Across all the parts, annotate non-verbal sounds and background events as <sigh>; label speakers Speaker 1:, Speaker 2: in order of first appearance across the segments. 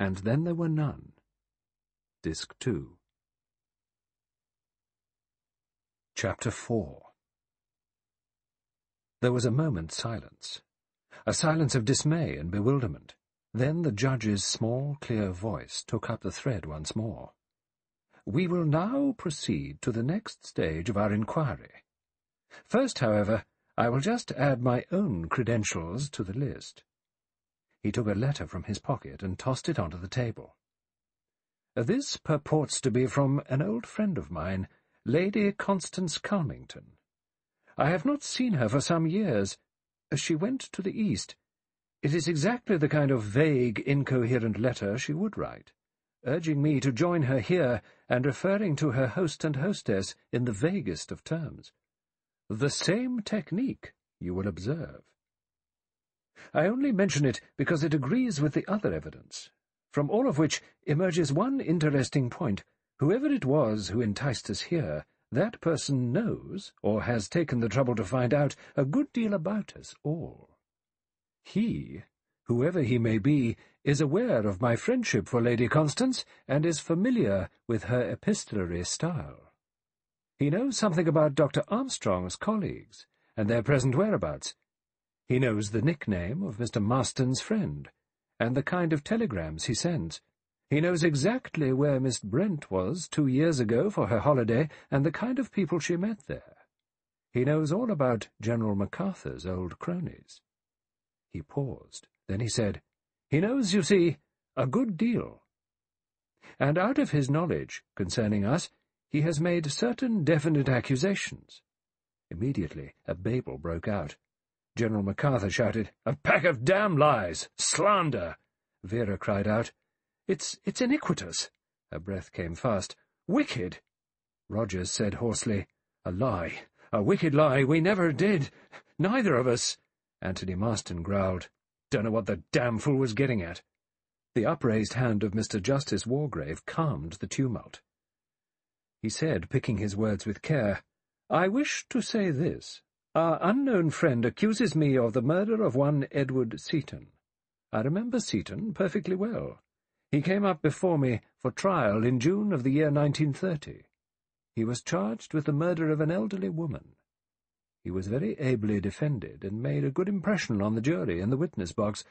Speaker 1: and then there were none. Disc 2. Chapter 4 There was a moment's silence, a silence of dismay and bewilderment. Then the judge's small, clear voice took up the thread once more. We will now proceed to the next stage of our inquiry. First, however, I will just add my own credentials to the list. He took a letter from his pocket and tossed it onto the table. This purports to be from an old friend of mine, Lady Constance Culmington. I have not seen her for some years. She went to the East. It is exactly the kind of vague, incoherent letter she would write, urging me to join her here and referring to her host and hostess in the vaguest of terms. The same technique, you will observe. I only mention it because it agrees with the other evidence, from all of which emerges one interesting point. Whoever it was who enticed us here, that person knows, or has taken the trouble to find out, a good deal about us all. He, whoever he may be, is aware of my friendship for Lady Constance, and is familiar with her epistolary style. He knows something about Dr. Armstrong's colleagues, and their present whereabouts. He knows the nickname of Mr. Marston's friend, and the kind of telegrams he sends. He knows exactly where Miss Brent was two years ago for her holiday, and the kind of people she met there. He knows all about General MacArthur's old cronies. He paused. Then he said, He knows, you see, a good deal. And out of his knowledge concerning us, he has made certain definite accusations. Immediately a babel broke out. General MacArthur shouted, A pack of damn lies! Slander! Vera cried out, It's, it's iniquitous! Her breath came fast. Wicked! Rogers said hoarsely, A lie! A wicked lie! We never did! Neither of us! Anthony Marston growled. Don't know what the damn fool was getting at. The upraised hand of Mr. Justice Wargrave calmed the tumult. He said, picking his words with care, I wish to say this. Our unknown friend accuses me of the murder of one Edward Seaton. I remember Seaton perfectly well. He came up before me for trial in June of the year 1930. He was charged with the murder of an elderly woman. He was very ably defended, and made a good impression on the jury in the witness box.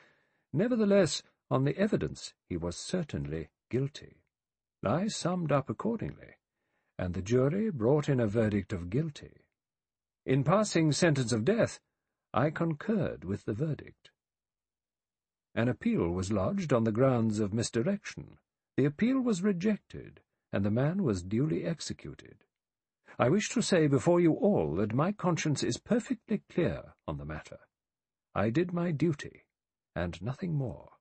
Speaker 1: Nevertheless, on the evidence, he was certainly guilty. I summed up accordingly, and the jury brought in a verdict of guilty. In passing sentence of death, I concurred with the verdict. An appeal was lodged on the grounds of misdirection. The appeal was rejected, and the man was duly executed. I wish to say before you all that my conscience is perfectly clear on the matter. I did my duty, and nothing more.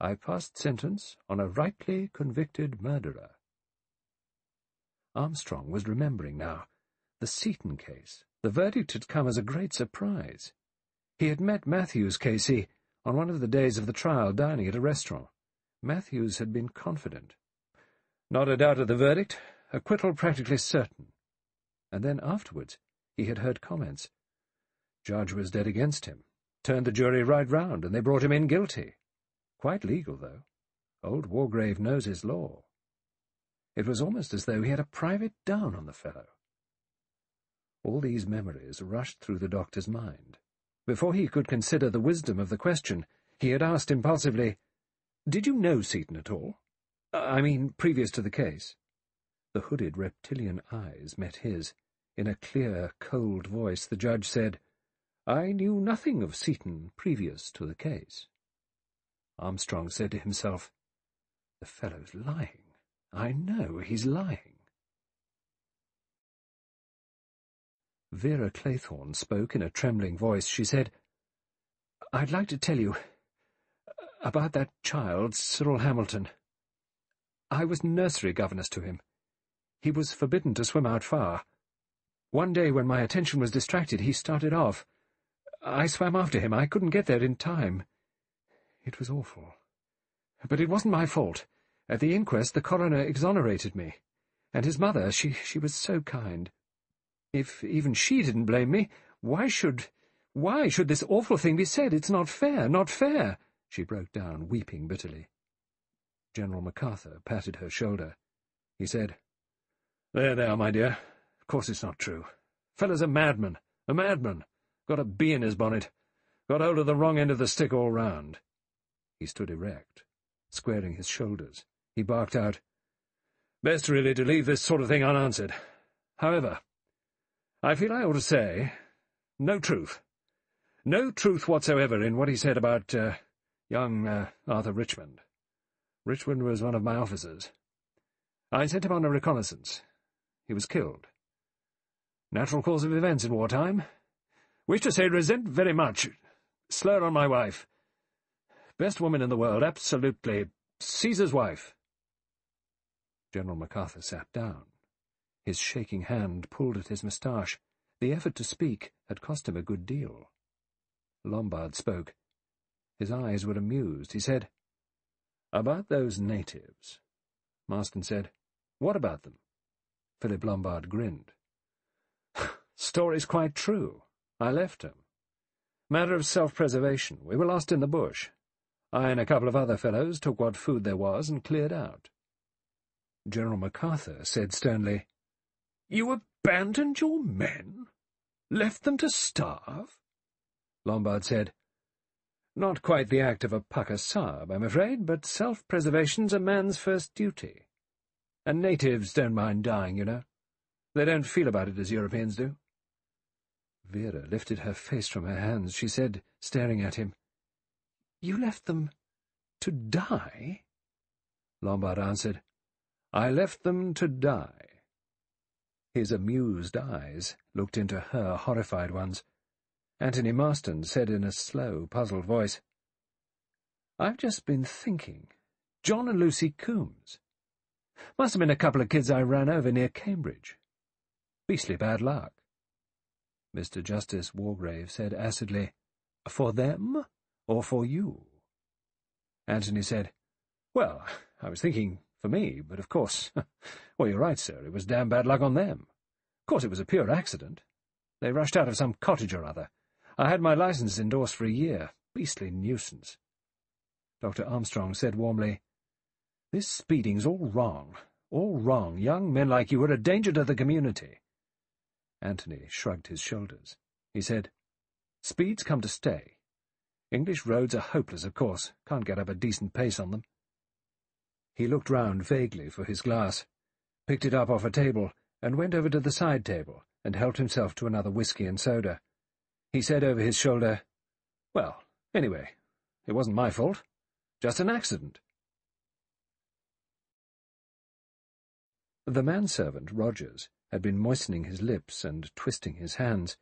Speaker 1: I passed sentence on a rightly convicted murderer. Armstrong was remembering now. The Seaton case. The verdict had come as a great surprise. He had met Matthews, K.C., on one of the days of the trial, dining at a restaurant. Matthews had been confident. Not a doubt of the verdict, acquittal practically certain and then afterwards he had heard comments. Judge was dead against him. Turned the jury right round, and they brought him in guilty. Quite legal, though. Old Wargrave knows his law. It was almost as though he had a private down on the fellow. All these memories rushed through the doctor's mind. Before he could consider the wisdom of the question, he had asked impulsively, Did you know Seaton at all? I mean, previous to the case. The hooded reptilian eyes met his. In a clear, cold voice, the judge said, I knew nothing of Seaton previous to the case. Armstrong said to himself, The fellow's lying. I know he's lying. Vera Claythorne spoke in a trembling voice. She said, I'd like to tell you about that child, Cyril Hamilton. I was nursery governess to him. He was forbidden to swim out far. One day when my attention was distracted, he started off. I swam after him. I couldn't get there in time. It was awful. But it wasn't my fault. At the inquest, the coroner exonerated me. And his mother, she, she was so kind. If even she didn't blame me, why should... Why should this awful thing be said? It's not fair, not fair! She broke down, weeping bitterly. General MacArthur patted her shoulder. He said, There, there, my dear. Of course it's not true. Fellow's a madman, a madman. Got a bee in his bonnet. Got hold of the wrong end of the stick all round. He stood erect, squaring his shoulders. He barked out, Best really to leave this sort of thing unanswered. However, I feel I ought to say, no truth. No truth whatsoever in what he said about, uh, young, uh, Arthur Richmond. Richmond was one of my officers. I sent him on a reconnaissance. He was killed. Natural course of events in wartime. Wish to say resent very much. Slur on my wife. Best woman in the world, absolutely. Caesar's wife. General MacArthur sat down. His shaking hand pulled at his moustache. The effort to speak had cost him a good deal. Lombard spoke. His eyes were amused. He said, about those natives. Marston said, What about them? Philip Lombard grinned. <laughs> Story's quite true. I left left 'em. Matter of self-preservation. We were lost in the bush. I and a couple of other fellows took what food there was and cleared out. General MacArthur said sternly, You abandoned your men? Left them to starve? Lombard said, not quite the act of a sahib, I'm afraid, but self-preservation's a man's first duty. And natives don't mind dying, you know. They don't feel about it as Europeans do. Vera lifted her face from her hands. She said, staring at him, You left them to die? Lombard answered, I left them to die. His amused eyes looked into her horrified ones. Anthony Marston said in a slow, puzzled voice, I've just been thinking. John and Lucy Coombs. Must have been a couple of kids I ran over near Cambridge. Beastly bad luck. Mr. Justice Wargrave said acidly, For them or for you? Anthony said, Well, I was thinking for me, but of course, <laughs> well, you're right, sir, it was damn bad luck on them. Of course, it was a pure accident. They rushed out of some cottage or other. I had my license endorsed for a year. Beastly nuisance. Dr. Armstrong said warmly, This speeding's all wrong. All wrong. Young men like you are a danger to the community. Anthony shrugged his shoulders. He said, Speeds come to stay. English roads are hopeless, of course. Can't get up a decent pace on them. He looked round vaguely for his glass, picked it up off a table, and went over to the side table and helped himself to another whisky and soda. He said over his shoulder, Well, anyway, it wasn't my fault. Just an accident. The manservant, Rogers, had been moistening his lips and twisting his hands.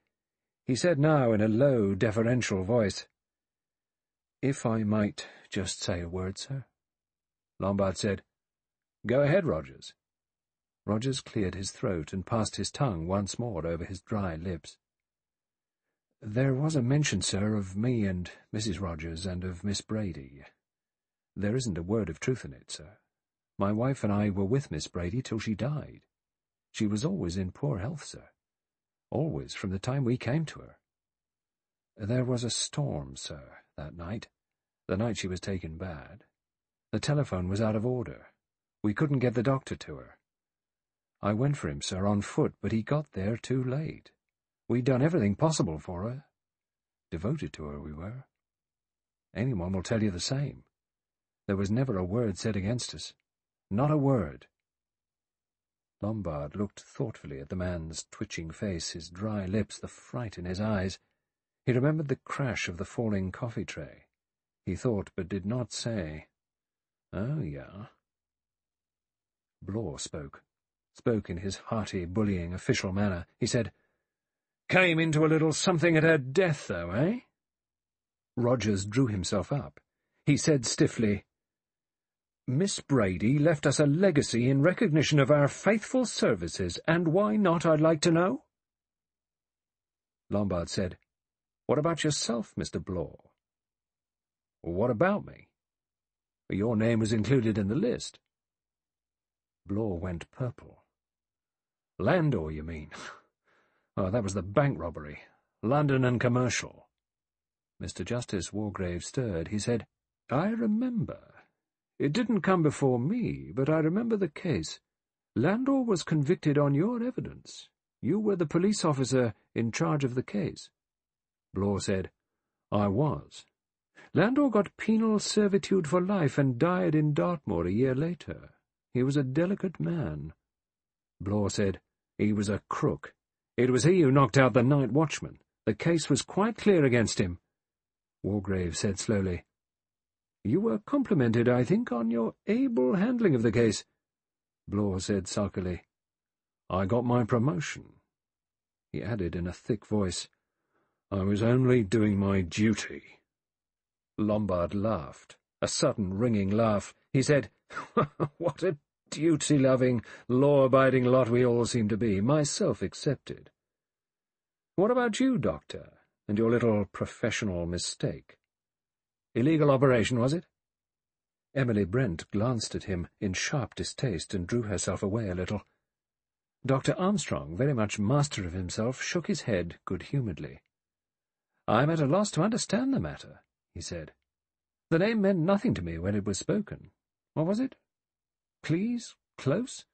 Speaker 1: He said now in a low, deferential voice, If I might just say a word, sir. Lombard said, Go ahead, Rogers. Rogers cleared his throat and passed his tongue once more over his dry lips. There was a mention, sir, of me and Mrs. Rogers and of Miss Brady. There isn't a word of truth in it, sir. My wife and I were with Miss Brady till she died. She was always in poor health, sir. Always, from the time we came to her. There was a storm, sir, that night, the night she was taken bad. The telephone was out of order. We couldn't get the doctor to her. I went for him, sir, on foot, but he got there too late. We'd done everything possible for her. Devoted to her, we were. Anyone will tell you the same. There was never a word said against us. Not a word. Lombard looked thoughtfully at the man's twitching face, his dry lips, the fright in his eyes. He remembered the crash of the falling coffee tray. He thought, but did not say. Oh, yeah. Blore spoke. Spoke in his hearty, bullying, official manner. He said, Came into a little something at her death, though, eh? Rogers drew himself up. He said stiffly, Miss Brady left us a legacy in recognition of our faithful services, and why not, I'd like to know? Lombard said, What about yourself, Mr. Blore? What about me? Your name was included in the list. Blore went purple. Landor, you mean? <laughs> Oh, that was the bank robbery. London and Commercial. Mr. Justice Wargrave stirred. He said, I remember. It didn't come before me, but I remember the case. Landor was convicted on your evidence. You were the police officer in charge of the case. Blore said, I was. Landor got penal servitude for life and died in Dartmoor a year later. He was a delicate man. Blore said, He was a crook. It was he who knocked out the night watchman. The case was quite clear against him. Wargrave said slowly, You were complimented, I think, on your able handling of the case. Blore said sulkily, I got my promotion. He added in a thick voice, I was only doing my duty. Lombard laughed, a sudden ringing laugh. He said, <laughs> What a duty-loving, law-abiding lot we all seem to be, myself excepted. What about you, Doctor, and your little professional mistake? Illegal operation, was it? Emily Brent glanced at him in sharp distaste and drew herself away a little. Dr. Armstrong, very much master of himself, shook his head good-humouredly. I am at a loss to understand the matter, he said. The name meant nothing to me when it was spoken. What was it? Clees? Close?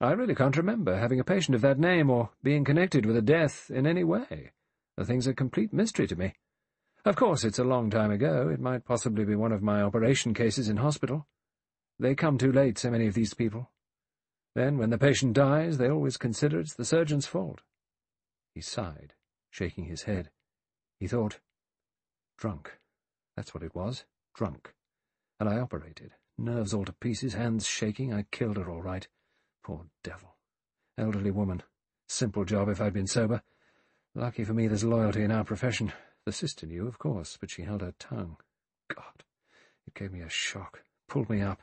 Speaker 1: I really can't remember having a patient of that name or being connected with a death in any way. The thing's a complete mystery to me. Of course, it's a long time ago. It might possibly be one of my operation cases in hospital. They come too late, so many of these people. Then, when the patient dies, they always consider it's the surgeon's fault. He sighed, shaking his head. He thought, drunk. That's what it was, drunk. And I operated. Nerves all to pieces, hands shaking. I killed her all right. Poor devil. Elderly woman. Simple job if I'd been sober. Lucky for me there's loyalty in our profession. The sister knew, of course, but she held her tongue. God, it gave me a shock, pulled me up.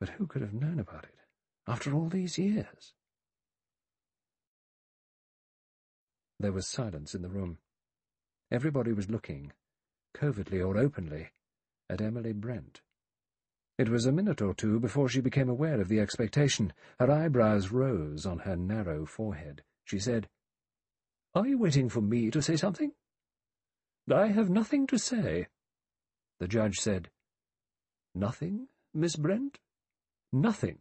Speaker 1: But who could have known about it, after all these years? There was silence in the room. Everybody was looking, covertly or openly, at Emily Brent. It was a minute or two before she became aware of the expectation. Her eyebrows rose on her narrow forehead. She said, Are you waiting for me to say something? I have nothing to say. The judge said, Nothing, Miss Brent? Nothing.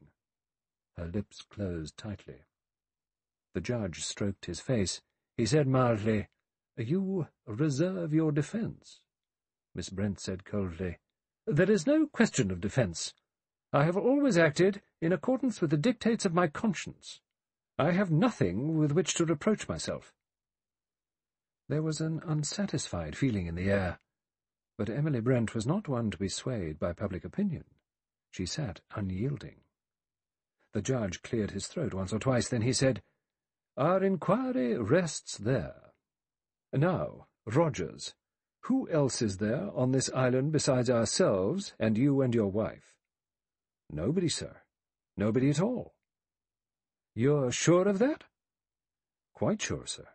Speaker 1: Her lips closed tightly. The judge stroked his face. He said mildly, You reserve your defence. Miss Brent said coldly, There is no question of defence. I have always acted in accordance with the dictates of my conscience. I have nothing with which to reproach myself. There was an unsatisfied feeling in the air, but Emily Brent was not one to be swayed by public opinion. She sat unyielding. The judge cleared his throat once or twice, then he said, Our inquiry rests there. Now, Rogers, who else is there on this island besides ourselves and you and your wife? Nobody, sir. Nobody at all. You're sure of that? Quite sure, sir.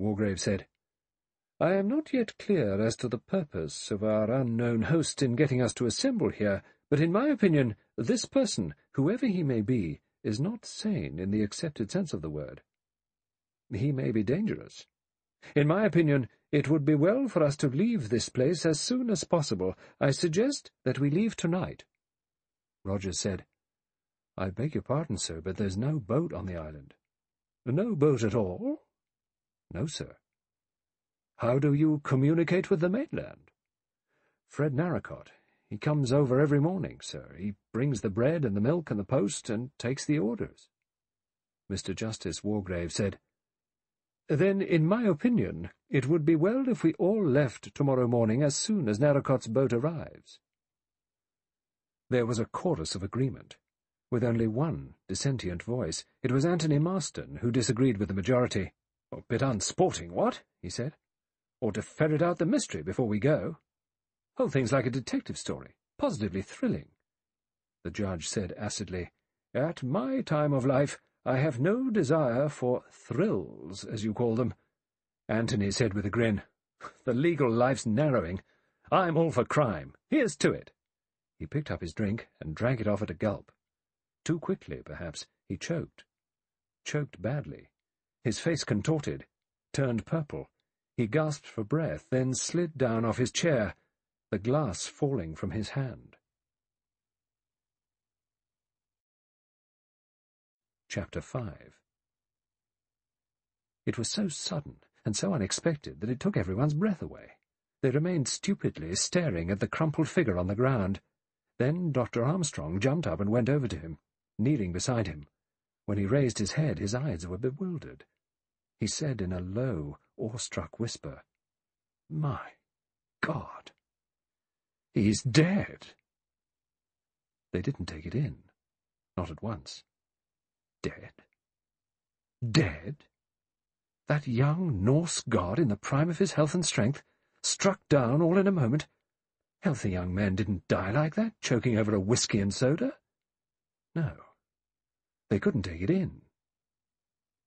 Speaker 1: Wargrave said, I am not yet clear as to the purpose of our unknown host in getting us to assemble here, but in my opinion, this person, whoever he may be, is not sane in the accepted sense of the word. He may be dangerous. In my opinion, it would be well for us to leave this place as soon as possible. I suggest that we leave tonight. Rogers said, I beg your pardon, sir, but there's no boat on the island. No boat at all? No, sir. How do you communicate with the mainland? Fred Narracott. He comes over every morning, sir. He brings the bread and the milk and the post and takes the orders. Mr. Justice Wargrave said, then, in my opinion, it would be well if we all left tomorrow morning as soon as Narracott's boat arrives. There was a chorus of agreement, with only one dissentient voice. It was Anthony Marston, who disagreed with the majority. A bit unsporting, what? he said. Or to ferret out the mystery before we go. Whole thing's like a detective story, positively thrilling. The judge said acidly, At my time of life, I have no desire for thrills, as you call them. Anthony said with a grin. The legal life's narrowing. I'm all for crime. Here's to it. He picked up his drink and drank it off at a gulp. Too quickly, perhaps, he choked. Choked badly. His face contorted, turned purple. He gasped for breath, then slid down off his chair, the glass falling from his hand. Chapter 5 It was so sudden and so unexpected that it took everyone's breath away. They remained stupidly staring at the crumpled figure on the ground. Then Dr. Armstrong jumped up and went over to him, kneeling beside him. When he raised his head, his eyes were bewildered. He said in a low, awestruck whisper, My God! He's dead! They didn't take it in. Not at once. Dead? Dead? That young Norse god in the prime of his health and strength, struck down all in a moment? Healthy young men didn't die like that, choking over a whisky and soda. No. They couldn't take it in.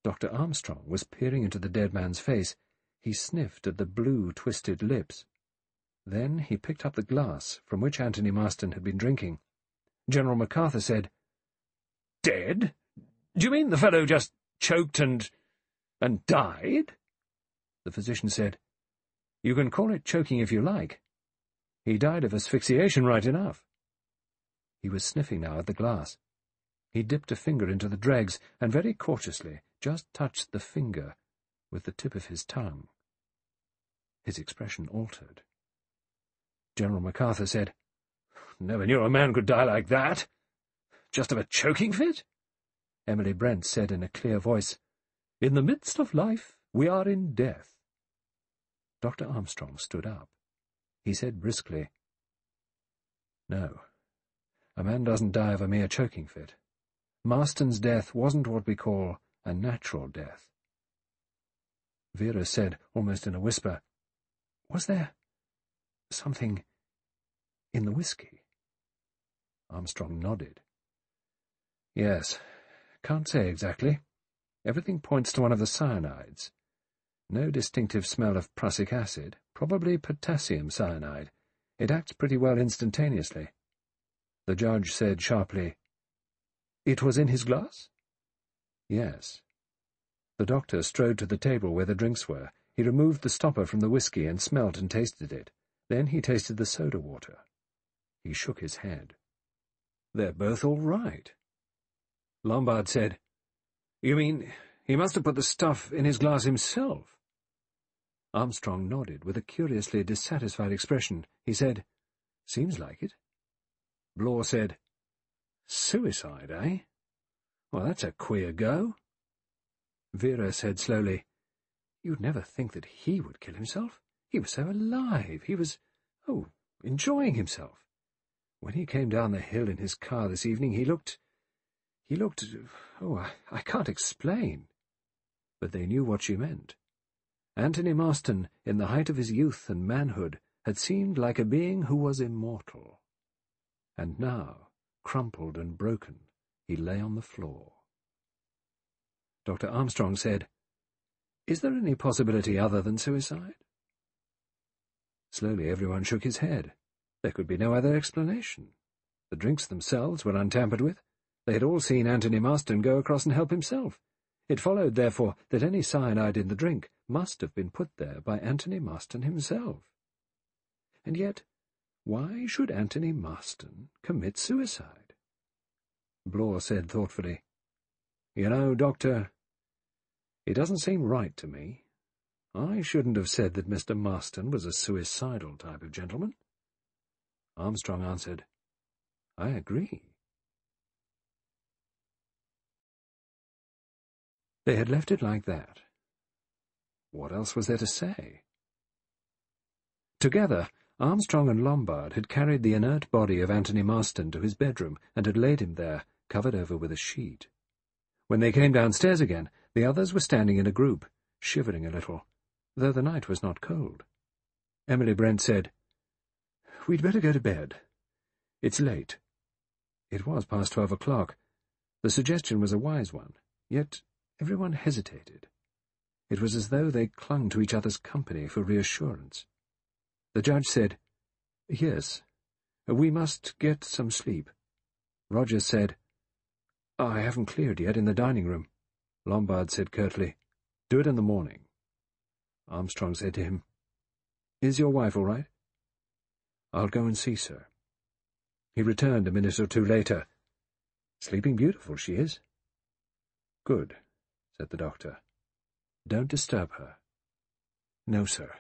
Speaker 1: Dr. Armstrong was peering into the dead man's face. He sniffed at the blue, twisted lips. Then he picked up the glass from which Anthony Marston had been drinking. General MacArthur said, Dead? Do you mean the fellow just choked and... and died? The physician said, You can call it choking if you like. He died of asphyxiation right enough. He was sniffing now at the glass. He dipped a finger into the dregs and very cautiously just touched the finger with the tip of his tongue. His expression altered. General MacArthur said, Never knew a man could die like that. Just of a choking fit? Emily Brent said in a clear voice, In the midst of life, we are in death. Dr. Armstrong stood up. He said briskly, No, a man doesn't die of a mere choking fit. Marston's death wasn't what we call a natural death. Vera said, almost in a whisper, Was there something in the whisky? Armstrong nodded. Yes, can't say exactly. Everything points to one of the cyanides. No distinctive smell of prussic acid, probably potassium cyanide. It acts pretty well instantaneously. The judge said sharply, It was in his glass? Yes. The doctor strode to the table where the drinks were. He removed the stopper from the whisky and smelt and tasted it. Then he tasted the soda water. He shook his head. They're both all right. Lombard said, You mean he must have put the stuff in his glass himself? Armstrong nodded with a curiously dissatisfied expression. He said, Seems like it. Blore said, Suicide, eh? Well, that's a queer go. Vera said slowly, You'd never think that he would kill himself. He was so alive. He was, oh, enjoying himself. When he came down the hill in his car this evening, he looked... He looked... Oh, I, I can't explain. But they knew what she meant. Anthony Marston, in the height of his youth and manhood, had seemed like a being who was immortal. And now, crumpled and broken, he lay on the floor. Dr. Armstrong said, Is there any possibility other than suicide? Slowly everyone shook his head. There could be no other explanation. The drinks themselves were untampered with. They had all seen Anthony Marston go across and help himself. It followed, therefore, that any cyanide in the drink must have been put there by Anthony Marston himself. And yet, why should Anthony Marston commit suicide? Blore said thoughtfully, You know, Doctor, it doesn't seem right to me. I shouldn't have said that Mr. Marston was a suicidal type of gentleman. Armstrong answered, I agree. They had left it like that. What else was there to say? Together, Armstrong and Lombard had carried the inert body of Anthony Marston to his bedroom and had laid him there, covered over with a sheet. When they came downstairs again, the others were standing in a group, shivering a little, though the night was not cold. Emily Brent said, We'd better go to bed. It's late. It was past twelve o'clock. The suggestion was a wise one, yet everyone hesitated. It was as though they clung to each other's company for reassurance. The judge said, Yes, we must get some sleep. Rogers said, I haven't cleared yet in the dining room. Lombard said curtly, Do it in the morning. Armstrong said to him, Is your wife all right? I'll go and see, sir. He returned a minute or two later. Sleeping beautiful, she is. Good, said the doctor. Don't disturb her. No, sir.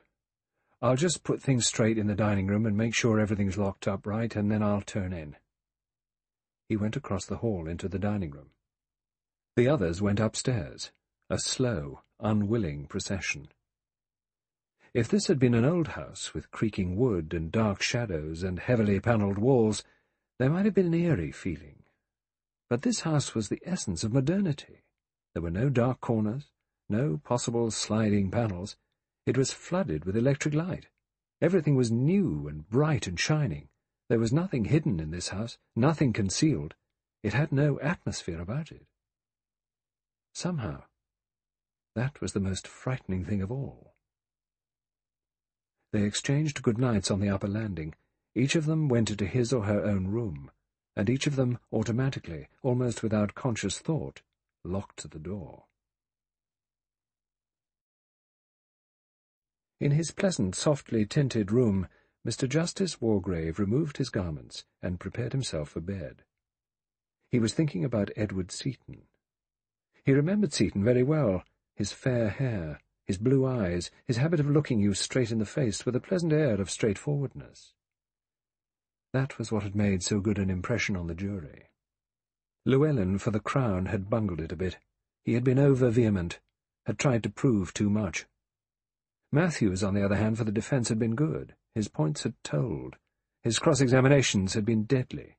Speaker 1: I'll just put things straight in the dining room and make sure everything's locked up right, and then I'll turn in. He went across the hall into the dining room. The others went upstairs, a slow, unwilling procession. If this had been an old house with creaking wood and dark shadows and heavily panelled walls, there might have been an eerie feeling. But this house was the essence of modernity. There were no dark corners, no possible sliding panels. It was flooded with electric light. Everything was new and bright and shining. There was nothing hidden in this house, nothing concealed. It had no atmosphere about it. Somehow, that was the most frightening thing of all. They exchanged good nights on the upper landing. Each of them went into his or her own room, and each of them automatically, almost without conscious thought, locked the door. In his pleasant, softly tinted room, Mr. Justice Wargrave removed his garments and prepared himself for bed. He was thinking about Edward Seaton. He remembered Seaton very well, his fair hair, his blue eyes, his habit of looking you straight in the face with a pleasant air of straightforwardness. That was what had made so good an impression on the jury. Llewellyn, for the Crown, had bungled it a bit. He had been over-vehement, had tried to prove too much. Matthews, on the other hand, for the defence had been good. His points had told. His cross-examinations had been deadly.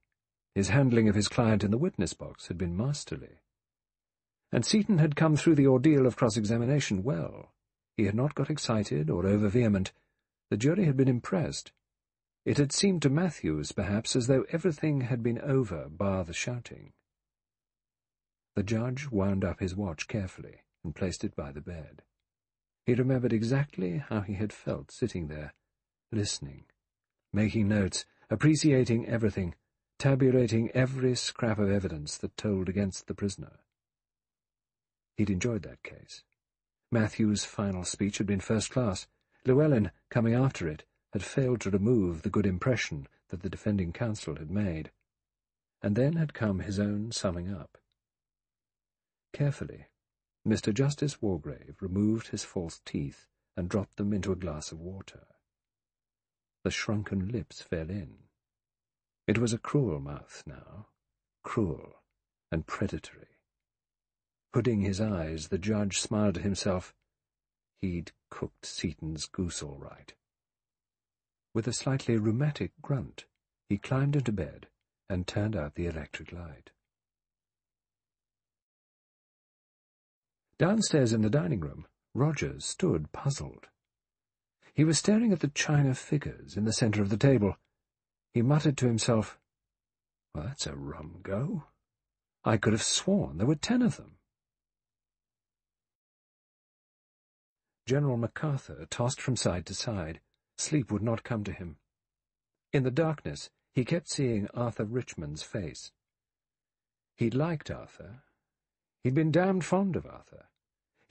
Speaker 1: His handling of his client in the witness box had been masterly. And Seaton had come through the ordeal of cross-examination well. He had not got excited or over-vehement. The jury had been impressed. It had seemed to Matthews, perhaps, as though everything had been over bar the shouting. The judge wound up his watch carefully and placed it by the bed. He remembered exactly how he had felt sitting there, listening, making notes, appreciating everything, tabulating every scrap of evidence that told against the prisoner. He'd enjoyed that case. Matthew's final speech had been first class. Llewellyn, coming after it, had failed to remove the good impression that the defending counsel had made. And then had come his own summing up. Carefully, Mr. Justice Wargrave removed his false teeth and dropped them into a glass of water. The shrunken lips fell in. It was a cruel mouth now, cruel and predatory. Hooding his eyes, the judge smiled to himself. He'd cooked Seaton's goose all right. With a slightly rheumatic grunt, he climbed into bed and turned out the electric light. Downstairs in the dining room, Rogers stood puzzled. He was staring at the china figures in the centre of the table. He muttered to himself, Well, that's a rum go. I could have sworn there were ten of them. General MacArthur tossed from side to side. Sleep would not come to him. In the darkness, he kept seeing Arthur Richmond's face. He'd liked Arthur. He'd been damned fond of Arthur.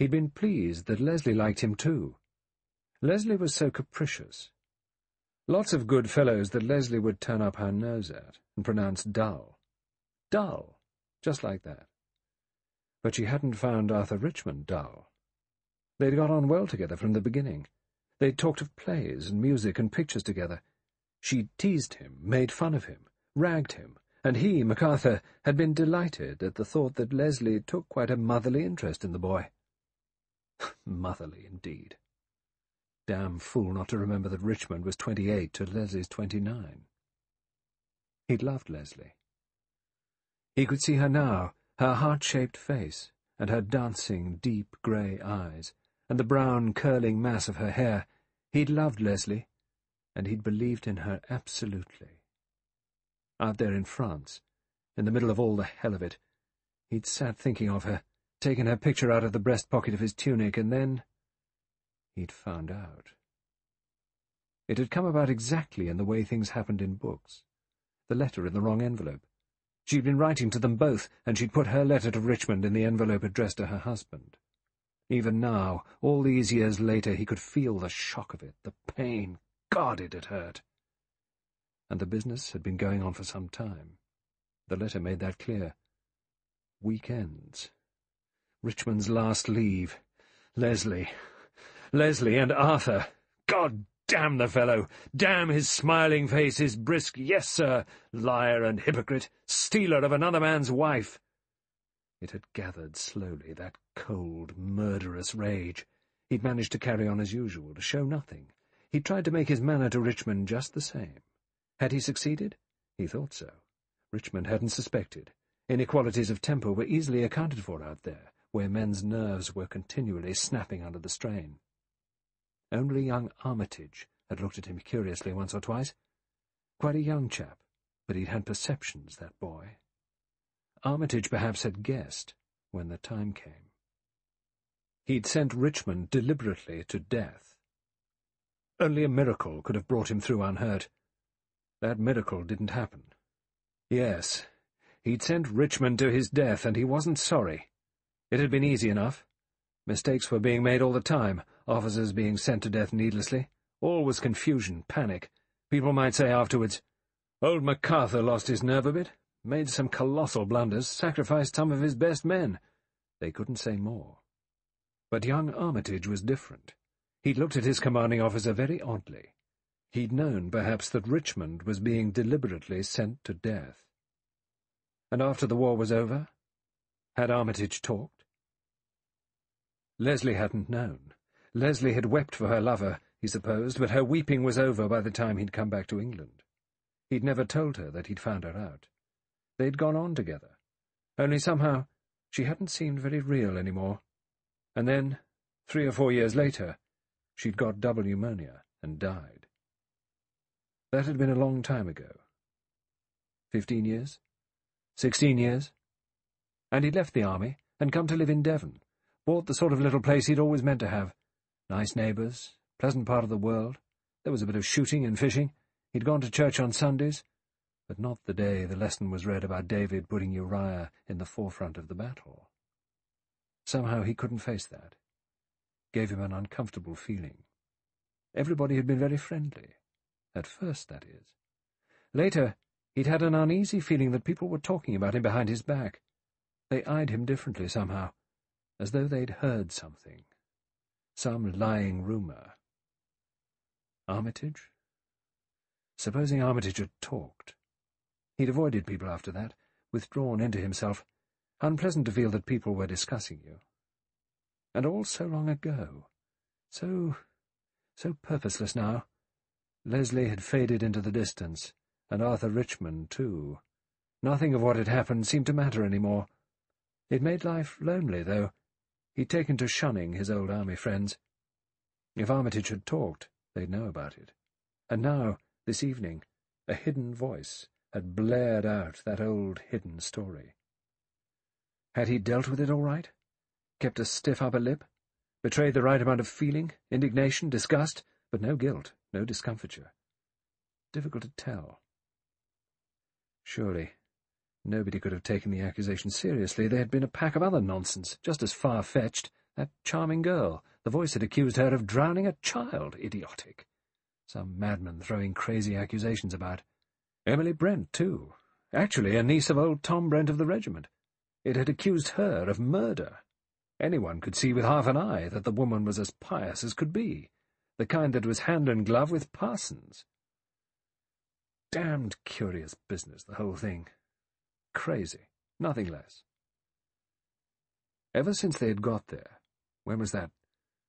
Speaker 1: He'd been pleased that Leslie liked him too. Leslie was so capricious. Lots of good fellows that Leslie would turn up her nose at and pronounce dull. Dull, just like that. But she hadn't found Arthur Richmond dull. They'd got on well together from the beginning. They'd talked of plays and music and pictures together. She'd teased him, made fun of him, ragged him, and he, MacArthur, had been delighted at the thought that Leslie took quite a motherly interest in the boy. <laughs> Motherly, indeed. Damn fool not to remember that Richmond was twenty-eight to Leslie's twenty-nine. He'd loved Leslie. He could see her now, her heart-shaped face, and her dancing, deep grey eyes, and the brown, curling mass of her hair. He'd loved Leslie, and he'd believed in her absolutely. Out there in France, in the middle of all the hell of it, he'd sat thinking of her, taken her picture out of the breast pocket of his tunic, and then he'd found out. It had come about exactly in the way things happened in books. The letter in the wrong envelope. She'd been writing to them both, and she'd put her letter to Richmond in the envelope addressed to her husband. Even now, all these years later, he could feel the shock of it, the pain. God, it had hurt. And the business had been going on for some time. The letter made that clear. Weekends Richmond's last leave. Leslie. Leslie and Arthur. God damn the fellow! Damn his smiling face, his brisk yes, sir, liar and hypocrite, stealer of another man's wife. It had gathered slowly, that cold, murderous rage. He'd managed to carry on as usual, to show nothing. He'd tried to make his manner to Richmond just the same. Had he succeeded? He thought so. Richmond hadn't suspected. Inequalities of temper were easily accounted for out there, where men's nerves were continually snapping under the strain. Only young Armitage had looked at him curiously once or twice. Quite a young chap, but he'd had perceptions, that boy. Armitage perhaps had guessed when the time came. He'd sent Richmond deliberately to death. Only a miracle could have brought him through unhurt. That miracle didn't happen. Yes, he'd sent Richmond to his death, and he wasn't sorry. It had been easy enough. Mistakes were being made all the time, officers being sent to death needlessly. All was confusion, panic. People might say afterwards, Old MacArthur lost his nerve a bit, made some colossal blunders, sacrificed some of his best men. They couldn't say more. But young Armitage was different. He'd looked at his commanding officer very oddly. He'd known, perhaps, that Richmond was being deliberately sent to death. And after the war was over, had Armitage talked? Leslie hadn't known. Leslie had wept for her lover, he supposed, but her weeping was over by the time he'd come back to England. He'd never told her that he'd found her out. They'd gone on together. Only somehow she hadn't seemed very real any more. And then, three or four years later, she'd got double pneumonia and died. That had been a long time ago. Fifteen years? Sixteen years? And he'd left the army and come to live in Devon, bought the sort of little place he'd always meant to have. Nice neighbours, pleasant part of the world. There was a bit of shooting and fishing. He'd gone to church on Sundays, but not the day the lesson was read about David putting Uriah in the forefront of the battle. Somehow he couldn't face that. Gave him an uncomfortable feeling. Everybody had been very friendly. At first, that is. Later, he'd had an uneasy feeling that people were talking about him behind his back. They eyed him differently somehow, as though they'd heard something. Some lying rumour. Armitage? Supposing Armitage had talked. He'd avoided people after that, withdrawn into himself. Unpleasant to feel that people were discussing you. And all so long ago. So... so purposeless now. Leslie had faded into the distance, and Arthur Richmond, too. Nothing of what had happened seemed to matter any more. It made life lonely, though. He'd taken to shunning his old army friends. If Armitage had talked, they'd know about it. And now, this evening, a hidden voice had blared out that old hidden story. Had he dealt with it all right? Kept a stiff upper lip? Betrayed the right amount of feeling, indignation, disgust, but no guilt, no discomfiture? Difficult to tell. Surely, nobody could have taken the accusation seriously. There had been a pack of other nonsense, just as far-fetched. That charming girl, the voice had accused her of drowning a child. Idiotic. Some madman throwing crazy accusations about. Emily Brent, too. Actually, a niece of old Tom Brent of the regiment. It had accused her of murder. Anyone could see with half an eye that the woman was as pious as could be, the kind that was hand and glove with parsons. Damned curious business, the whole thing. Crazy, nothing less. Ever since they had got there, when was that?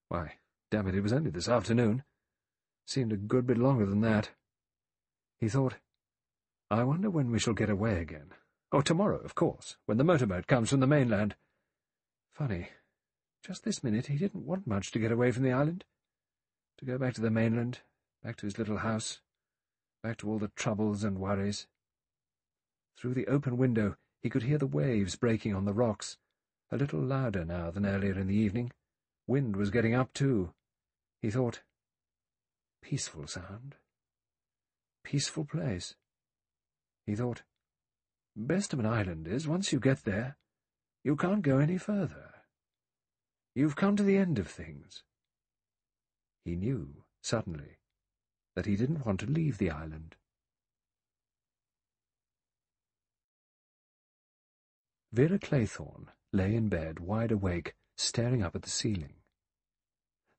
Speaker 1: Why, damn it, it was only this afternoon. Seemed a good bit longer than that. He thought, I wonder when we shall get away again. Oh, tomorrow, of course, when the motorboat comes from the mainland. Funny, just this minute he didn't want much to get away from the island. To go back to the mainland, back to his little house, back to all the troubles and worries. Through the open window he could hear the waves breaking on the rocks, a little louder now than earlier in the evening. Wind was getting up, too. He thought, peaceful sound. Peaceful place. He thought, best of an island is, once you get there, you can't go any further. You've come to the end of things. He knew, suddenly, that he didn't want to leave the island. Vera Claythorne lay in bed, wide awake, staring up at the ceiling.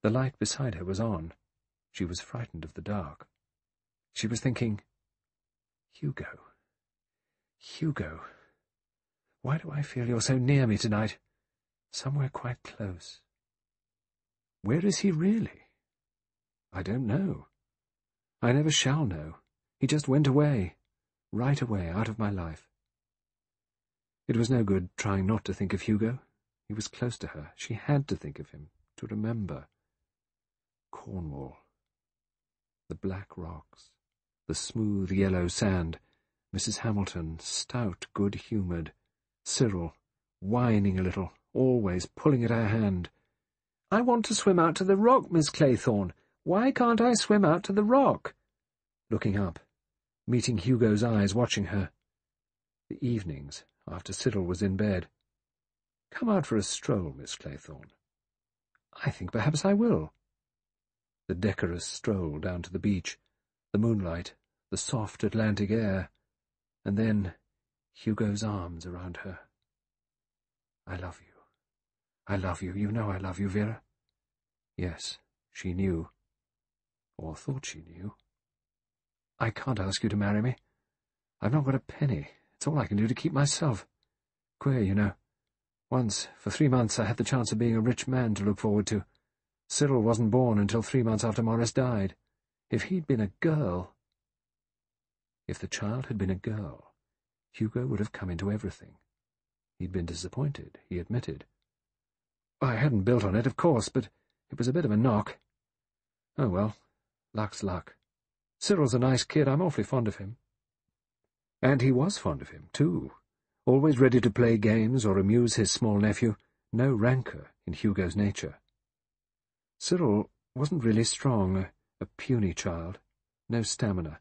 Speaker 1: The light beside her was on. She was frightened of the dark. She was thinking, Hugo, Hugo, why do I feel you're so near me tonight? Somewhere quite close. Where is he really? I don't know. I never shall know. He just went away, right away, out of my life. It was no good trying not to think of Hugo. He was close to her. She had to think of him, to remember. Cornwall. The black rocks, the smooth yellow sand, Mrs. Hamilton, stout, good-humoured, Cyril, whining a little, always pulling at her hand. I want to swim out to the rock, Miss Claythorne. Why can't I swim out to the rock? Looking up, meeting Hugo's eyes watching her. The evenings, after Cyril was in bed. Come out for a stroll, Miss Claythorne. I think perhaps I will. The decorous stroll down to the beach, the moonlight, the soft Atlantic air, and then Hugo's arms around her. I love you. I love you. You know I love you, Vera. Yes, she knew. Or thought she knew. I can't ask you to marry me. I've not got a penny. It's all I can do to keep myself. Queer, you know. Once, for three months, I had the chance of being a rich man to look forward to. Cyril wasn't born until three months after Maurice died. If he'd been a girl... If the child had been a girl, Hugo would have come into everything. He'd been disappointed, he admitted. I hadn't built on it, of course, but it was a bit of a knock. Oh, well, luck's luck. Cyril's a nice kid. I'm awfully fond of him. And he was fond of him, too. Always ready to play games or amuse his small nephew. No rancour in Hugo's nature. Cyril wasn't really strong, a, puny child. No stamina.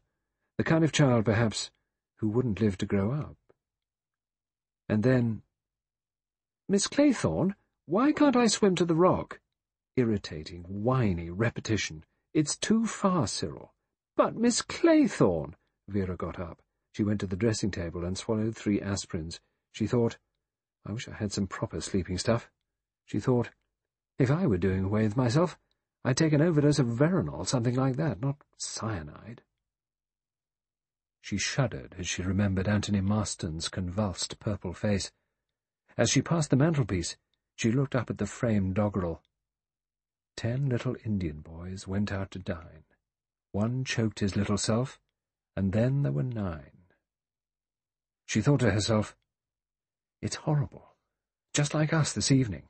Speaker 1: The kind of child, perhaps, who wouldn't live to grow up. And then... Miss Claythorne, why can't I swim to the rock? Irritating, whiny repetition. It's too far, Cyril. But Miss Claythorne... Vera got up. She went to the dressing table and swallowed three aspirins. She thought, I wish I had some proper sleeping stuff. She thought, if I were doing away with myself, I'd take an overdose of Veronal, something like that, not cyanide. She shuddered as she remembered Anthony Marston's convulsed purple face. As she passed the mantelpiece, she looked up at the framed doggerel. Ten little Indian boys went out to dine. One choked his little self, and then there were nine. She thought to herself, It's horrible, just like us this evening.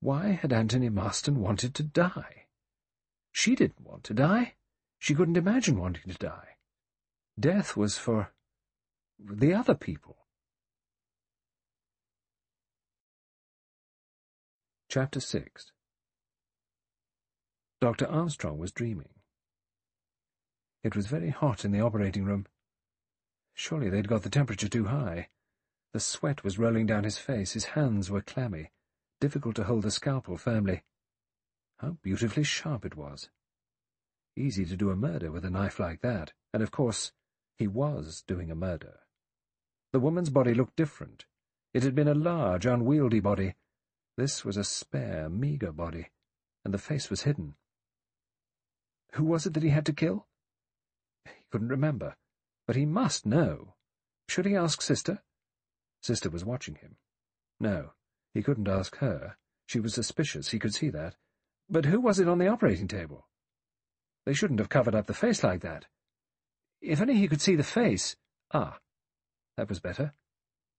Speaker 1: Why had Anthony Marston wanted to die? She didn't want to die. She couldn't imagine wanting to die. Death was for the other people. Chapter 6 Dr. Armstrong was dreaming. It was very hot in the operating room. Surely they'd got the temperature too high. The sweat was rolling down his face, his hands were clammy, difficult to hold the scalpel firmly. How beautifully sharp it was. Easy to do a murder with a knife like that, and of course, he was doing a murder. The woman's body looked different. It had been a large, unwieldy body. This was a spare, meagre body, and the face was hidden. Who was it that he had to kill? He couldn't remember. But he must know. Should he ask Sister? Sister was watching him. No, he couldn't ask her. She was suspicious, he could see that. But who was it on the operating table? They shouldn't have covered up the face like that. If only he could see the face. Ah, that was better.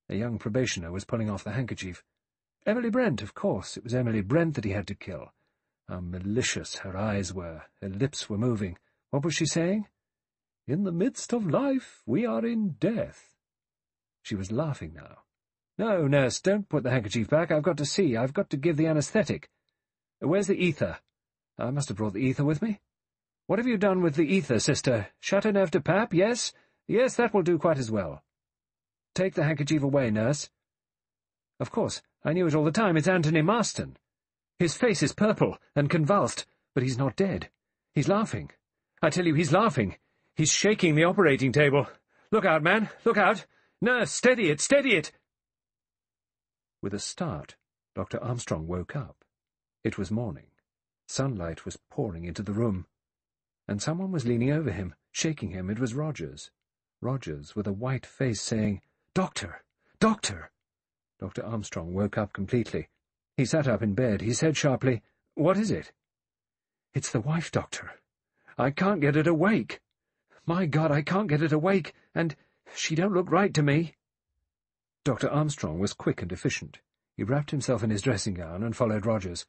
Speaker 1: A young probationer was pulling off the handkerchief. Emily Brent, of course. It was Emily Brent that he had to kill. How malicious her eyes were. Her lips were moving. What was she saying? In the midst of life, we are in death. She was laughing now. No, nurse, don't put the handkerchief back. I've got to see. I've got to give the anaesthetic. Where's the ether? I must have brought the ether with me. What have you done with the ether, sister? Chateauneuf du Pape, yes? Yes, that will do quite as well. Take the handkerchief away, nurse. Of course, I knew it all the time. It's Anthony Marston. His face is purple and convulsed, but he's not dead. He's laughing. I tell you, he's laughing. He's shaking the operating table. Look out, man! Look out! Nurse, steady it, steady it! With a start, Dr. Armstrong woke up. It was morning. Sunlight was pouring into the room. And someone was leaning over him, shaking him. It was Rogers. Rogers, with a white face, saying, Doctor! Doctor! Dr. Armstrong woke up completely. He sat up in bed. He said sharply, What is it? It's the wife, Doctor. I can't get it awake. My God, I can't get it awake, and she don't look right to me. Dr. Armstrong was quick and efficient. He wrapped himself in his dressing gown and followed Rogers.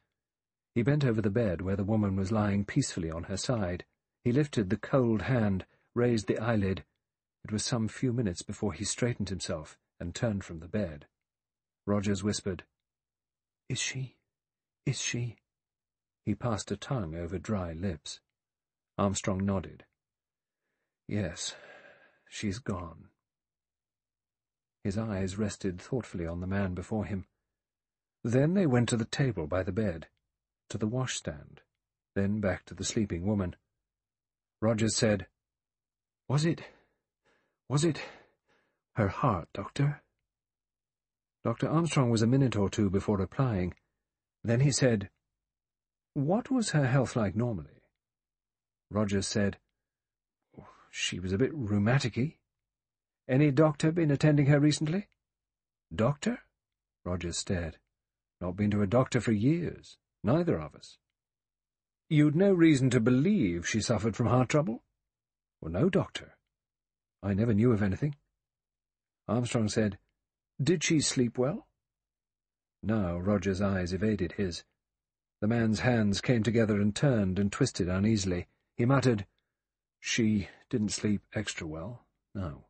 Speaker 1: He bent over the bed where the woman was lying peacefully on her side. He lifted the cold hand, raised the eyelid. It was some few minutes before he straightened himself and turned from the bed. Rogers whispered, Is she? Is she? He passed a tongue over dry lips. Armstrong nodded. Yes, she's gone. His eyes rested thoughtfully on the man before him. Then they went to the table by the bed, to the washstand, then back to the sleeping woman. Rogers said, Was it... was it... her heart, Doctor? Dr. Armstrong was a minute or two before replying. Then he said, What was her health like normally? Rogers said, She was a bit rheumaticy. Any doctor been attending her recently? Doctor? Rogers stared. Not been to a doctor for years. Neither of us. You'd no reason to believe she suffered from heart trouble? Well, no, doctor. I never knew of anything. Armstrong said, Did she sleep well? Now Roger's eyes evaded his. The man's hands came together and turned and twisted uneasily. He muttered, She didn't sleep extra well, no.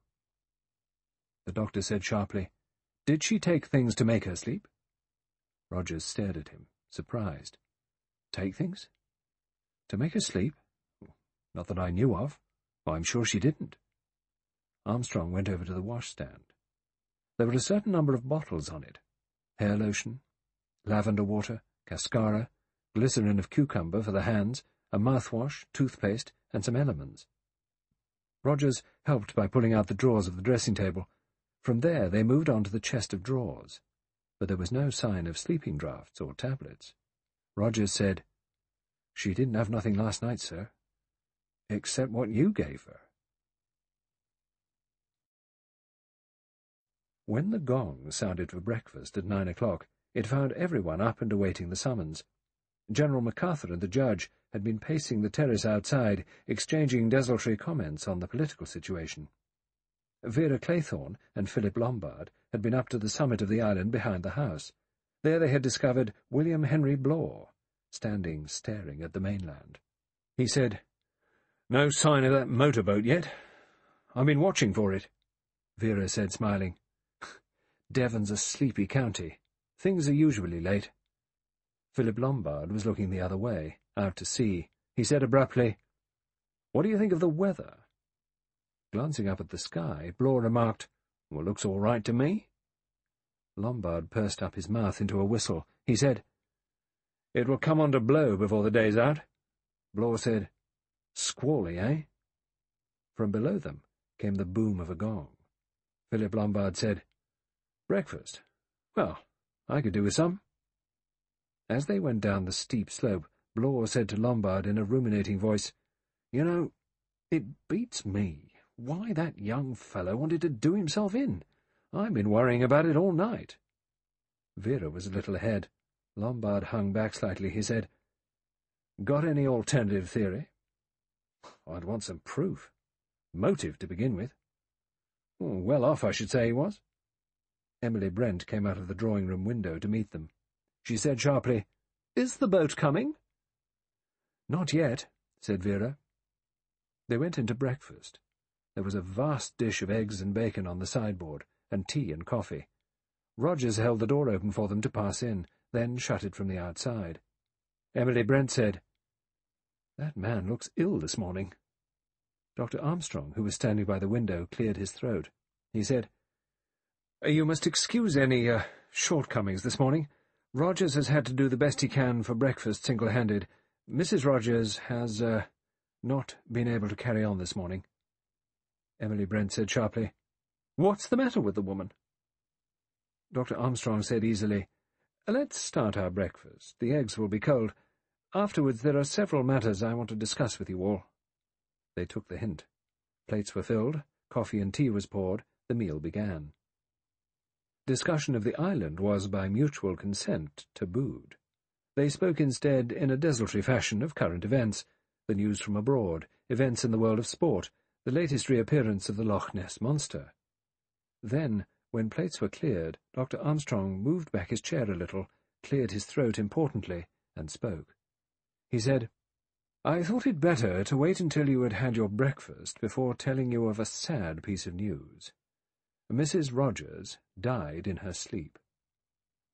Speaker 1: The doctor said sharply, Did she take things to make her sleep? Rogers stared at him, surprised. Take things? To make her sleep? Not that I knew of. I'm sure she didn't. Armstrong went over to the washstand. There were a certain number of bottles on it. Hair lotion, lavender water, cascara, glycerin of cucumber for the hands, a mouthwash, toothpaste, and some Elliman's. Rogers helped by pulling out the drawers of the dressing-table. From there they moved on to the chest of drawers, but there was no sign of sleeping draughts or tablets. Rogers said, she didn't have nothing last night, sir, except what you gave her. When the gong sounded for breakfast at nine o'clock, it found everyone up and awaiting the summons. General MacArthur and the judge had been pacing the terrace outside, exchanging desultory comments on the political situation. Vera Claythorne and Philip Lombard had been up to the summit of the island behind the house. There they had discovered William Henry Blore, standing staring at the mainland. He said, No sign of that motorboat yet. I've been watching for it, Vera said, smiling. <laughs> Devon's a sleepy county. Things are usually late. Philip Lombard was looking the other way, out to sea. He said abruptly, What do you think of the weather? Glancing up at the sky, Blore remarked, Well, looks all right to me. Lombard pursed up his mouth into a whistle. He said, it will come on to blow before the day's out. Blore said, Squally, eh? From below them came the boom of a gong. Philip Lombard said, Breakfast? Well, I could do with some. As they went down the steep slope, Blore said to Lombard in a ruminating voice, You know, it beats me why that young fellow wanted to do himself in. I've been worrying about it all night. Vera was a little ahead. Lombard hung back slightly. He said, Got any alternative theory? I'd want some proof. Motive, to begin with. Hmm, well off, I should say he was. Emily Brent came out of the drawing-room window to meet them. She said sharply, Is the boat coming? Not yet, said Vera. They went into breakfast. There was a vast dish of eggs and bacon on the sideboard, and tea and coffee. Rogers held the door open for them to pass in, then shut it from the outside. Emily Brent said, That man looks ill this morning. Dr. Armstrong, who was standing by the window, cleared his throat. He said, You must excuse any uh, shortcomings this morning. Rogers has had to do the best he can for breakfast single-handed. Mrs. Rogers has, uh, not been able to carry on this morning. Emily Brent said sharply, What's the matter with the woman? Dr. Armstrong said easily, Let's start our breakfast. The eggs will be cold. Afterwards there are several matters I want to discuss with you all. They took the hint. Plates were filled, coffee and tea was poured, the meal began. Discussion of the island was, by mutual consent, tabooed. They spoke instead, in a desultory fashion, of current events, the news from abroad, events in the world of sport, the latest reappearance of the Loch Ness Monster. Then, when plates were cleared, Dr. Armstrong moved back his chair a little, cleared his throat importantly, and spoke. He said, I thought it better to wait until you had had your breakfast before telling you of a sad piece of news. Mrs. Rogers died in her sleep.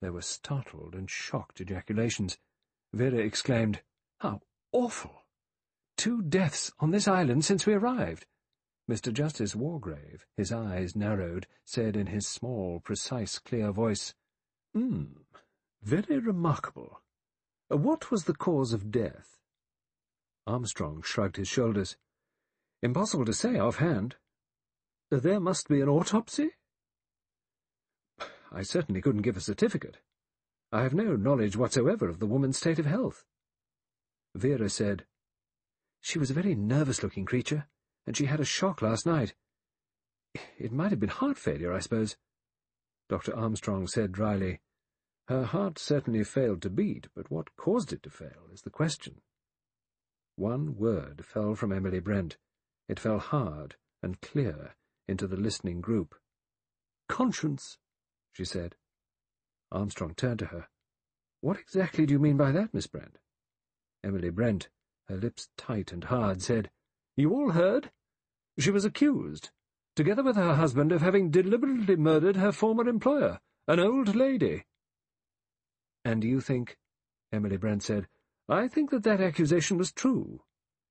Speaker 1: There were startled and shocked ejaculations. Vera exclaimed, How awful! Two deaths on this island since we arrived. Mr. Justice Wargrave, his eyes narrowed, said in his small, precise, clear voice, Hmm, very remarkable. What was the cause of death? Armstrong shrugged his shoulders. Impossible to say offhand. There must be an autopsy? I certainly couldn't give a certificate. I have no knowledge whatsoever of the woman's state of health. Vera said, She was a very nervous-looking creature, and she had a shock last night. It might have been heart failure, I suppose. Dr. Armstrong said dryly, Her heart certainly failed to beat, but what caused it to fail is the question. One word fell from Emily Brent. It fell hard and clear into the listening group. Conscience, she said. Armstrong turned to her. What exactly do you mean by that, Miss Brent? Emily Brent, her lips tight and hard, said, You all heard? She was accused, together with her husband, of having deliberately murdered her former employer, an old lady. And you think, Emily Brent said, I think that that accusation was true.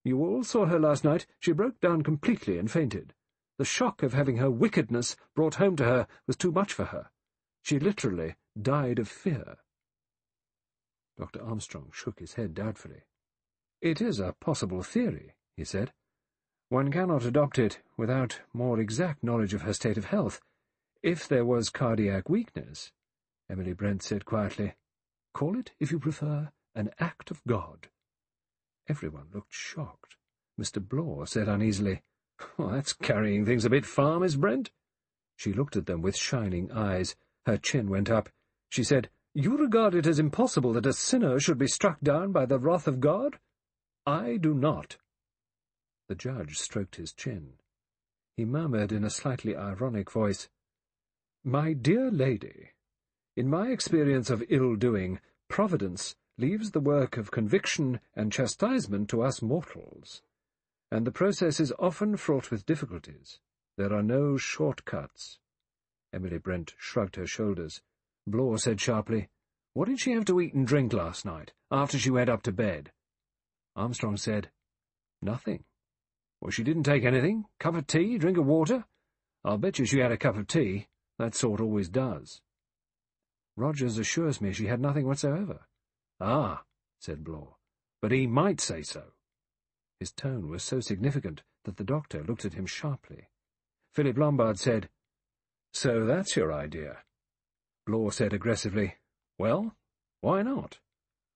Speaker 1: You all saw her last night. She broke down completely and fainted. The shock of having her wickedness brought home to her was too much for her. She literally died of fear. Dr. Armstrong shook his head doubtfully. It is a possible theory, he said. One cannot adopt it without more exact knowledge of her state of health. If there was cardiac weakness, Emily Brent said quietly, call it, if you prefer, an act of God. Everyone looked shocked. Mr. Blore said uneasily, oh, That's carrying things a bit far, Miss Brent. She looked at them with shining eyes. Her chin went up. She said, You regard it as impossible that a sinner should be struck down by the wrath of God? I do not. The judge stroked his chin. He murmured in a slightly ironic voice, My dear lady, in my experience of ill-doing, Providence leaves the work of conviction and chastisement to us mortals, and the process is often fraught with difficulties. There are no short-cuts. Emily Brent shrugged her shoulders. Blore said sharply, What did she have to eat and drink last night, after she went up to bed? Armstrong said, Nothing. Well, she didn't take anything? Cup of tea, drink of water? I'll bet you she had a cup of tea. That sort always does. Rogers assures me she had nothing whatsoever. Ah, said Blore, but he might say so. His tone was so significant that the doctor looked at him sharply. Philip Lombard said, So that's your idea. Blore said aggressively, Well, why not?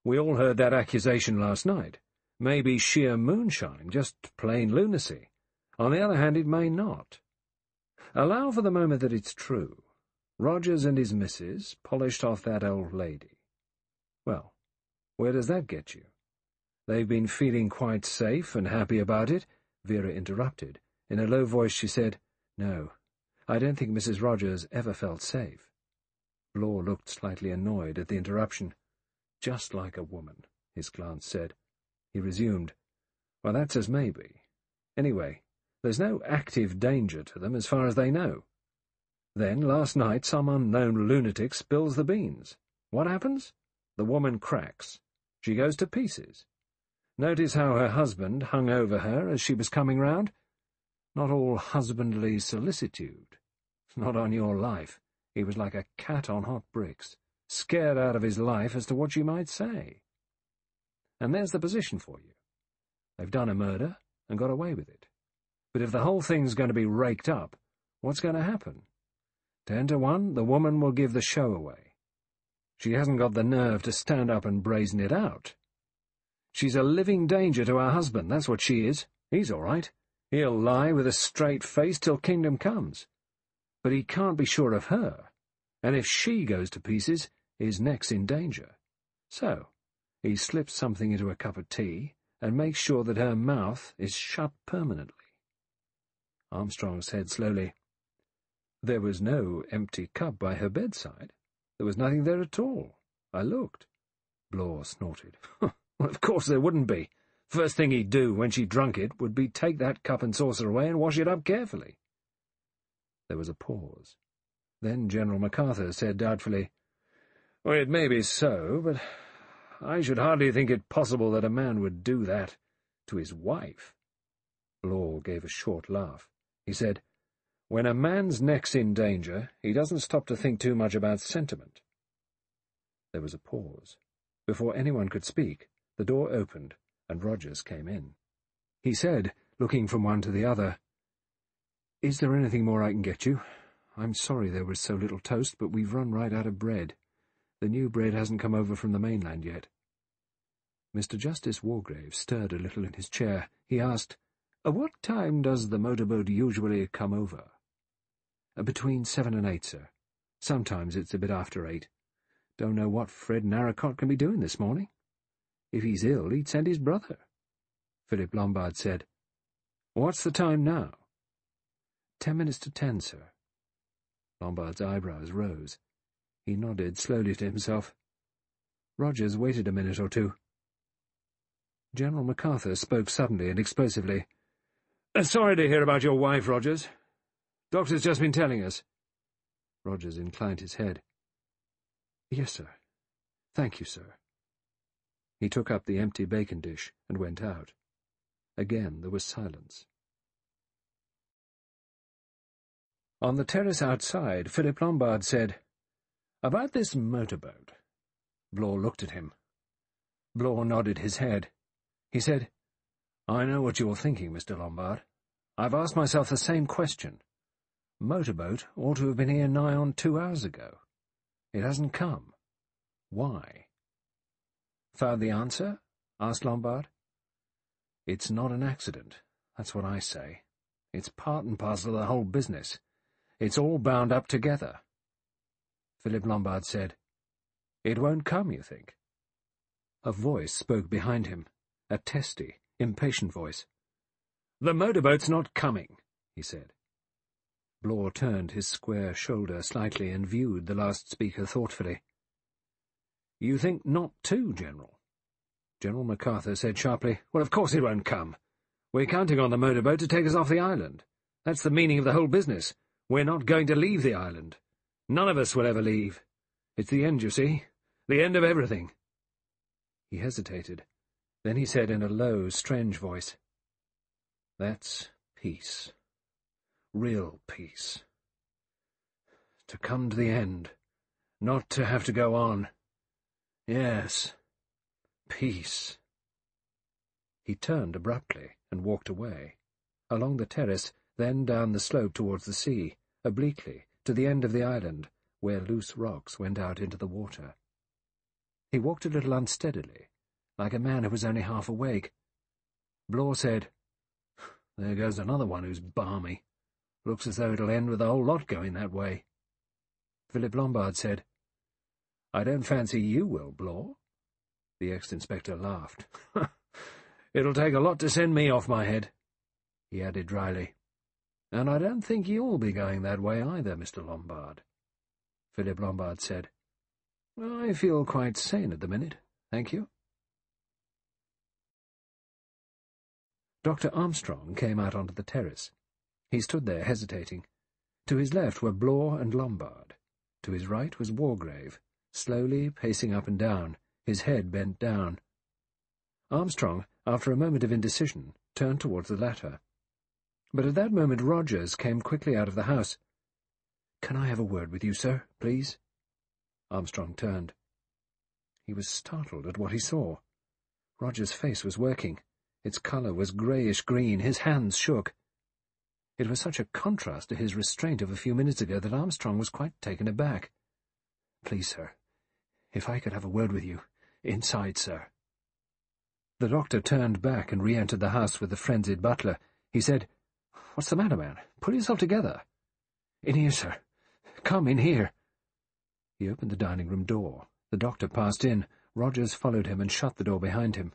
Speaker 1: We all heard that accusation last night. Maybe sheer moonshine, just plain lunacy. On the other hand, it may not. Allow for the moment that it's true. Rogers and his missus polished off that old lady. Well, where does that get you? They've been feeling quite safe and happy about it, Vera interrupted. In a low voice she said, No, I don't think Mrs. Rogers ever felt safe. Blore looked slightly annoyed at the interruption. Just like a woman, his glance said. He resumed, Well, that's as may be. Anyway, there's no active danger to them as far as they know. Then, last night, some unknown lunatic spills the beans. What happens? The woman cracks. She goes to pieces. Notice how her husband hung over her as she was coming round? Not all husbandly solicitude. Not on your life. He was like a cat on hot bricks, scared out of his life as to what she might say. And there's the position for you. They've done a murder and got away with it. But if the whole thing's going to be raked up, what's going to happen? Ten to one, the woman will give the show away. She hasn't got the nerve to stand up and brazen it out. She's a living danger to her husband, that's what she is. He's all right. He'll lie with a straight face till kingdom comes. But he can't be sure of her, and if she goes to pieces, his neck's in danger. So, he slips something into a cup of tea and makes sure that her mouth is shut permanently. Armstrong said slowly, There was no empty cup by her bedside. There was nothing there at all. I looked. Blore snorted. well, <laughs> of course there wouldn't be. First thing he'd do, when she drunk it, would be take that cup and saucer away and wash it up carefully. There was a pause. Then General MacArthur said doubtfully, Well, it may be so, but I should hardly think it possible that a man would do that to his wife. Blore gave a short laugh. He said, When a man's neck's in danger, he doesn't stop to think too much about sentiment. There was a pause. Before anyone could speak, the door opened, and Rogers came in. He said, looking from one to the other, Is there anything more I can get you? I'm sorry there was so little toast, but we've run right out of bread. The new bread hasn't come over from the mainland yet. Mr. Justice Wargrave stirred a little in his chair. He asked, At what time does the motorboat usually come over? Uh, between seven and eight, sir. Sometimes it's a bit after eight. Don't know what Fred Narracott can be doing this morning. If he's ill, he'd send his brother. Philip Lombard said, What's the time now? Ten minutes to ten, sir. Lombard's eyebrows rose. He nodded slowly to himself. Rogers waited a minute or two. General MacArthur spoke suddenly and explosively. Uh, sorry to hear about your wife, Rogers. Doctor's just been telling us. Rogers inclined his head. Yes, sir. Thank you, sir. He took up the empty bacon dish and went out. Again there was silence. On the terrace outside, Philip Lombard said, About this motorboat. Blore looked at him. Blore nodded his head. He said, I know what you're thinking, Mr. Lombard. I've asked myself the same question. Motorboat ought to have been here nigh on two hours ago. It hasn't come. Why? Found the answer? asked Lombard. It's not an accident. That's what I say. It's part and parcel of the whole business. It's all bound up together. Philip Lombard said, It won't come, you think? A voice spoke behind him, a testy, impatient voice. The motorboat's not coming, he said. Blore turned his square shoulder slightly and viewed the last speaker thoughtfully. You think not too, General? General MacArthur said sharply, Well, of course it won't come. We're counting on the motorboat to take us off the island. That's the meaning of the whole business. We're not going to leave the island. None of us will ever leave. It's the end, you see. The end of everything. He hesitated. Then he said in a low, strange voice, that's peace. Real peace. To come to the end. Not to have to go on. Yes. Peace. He turned abruptly and walked away. Along the terrace, then down the slope towards the sea, obliquely, to the end of the island, where loose rocks went out into the water. He walked a little unsteadily, like a man who was only half awake. Blore said, there goes another one who's balmy. Looks as though it'll end with the whole lot going that way. Philip Lombard said, I don't fancy you will, Blore. The ex-inspector laughed. <laughs> It'll take a lot to send me off my head, he added dryly. And I don't think you'll be going that way either, Mr. Lombard. Philip Lombard said, I feel quite sane at the minute, thank you. Dr. Armstrong came out onto the terrace. He stood there hesitating. To his left were Blore and Lombard. To his right was Wargrave, slowly pacing up and down, his head bent down. Armstrong, after a moment of indecision, turned towards the latter. But at that moment Rogers came quickly out of the house. "'Can I have a word with you, sir, please?' Armstrong turned. He was startled at what he saw. Roger's face was working. Its colour was greyish-green. His hands shook. It was such a contrast to his restraint of a few minutes ago that Armstrong was quite taken aback. Please, sir, if I could have a word with you. Inside, sir. The doctor turned back and re-entered the house with the frenzied butler. He said, What's the matter, man? Pull yourself together. In here, sir. Come, in here. He opened the dining-room door. The doctor passed in. Rogers followed him and shut the door behind him.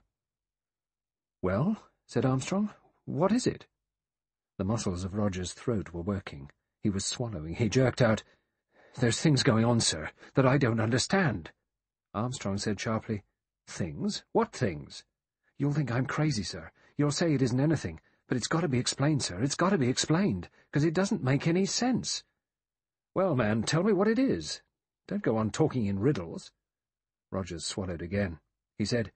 Speaker 1: Well, said Armstrong, what is it? The muscles of Roger's throat were working. He was swallowing. He jerked out, There's things going on, sir, that I don't understand. Armstrong said sharply, Things? What things? You'll think I'm crazy, sir. You'll say it isn't anything, but it's got to be explained, sir. It's got to be explained, because it doesn't make any sense. Well, man, tell me what it is. Don't go on talking in riddles. Rogers swallowed again. He said,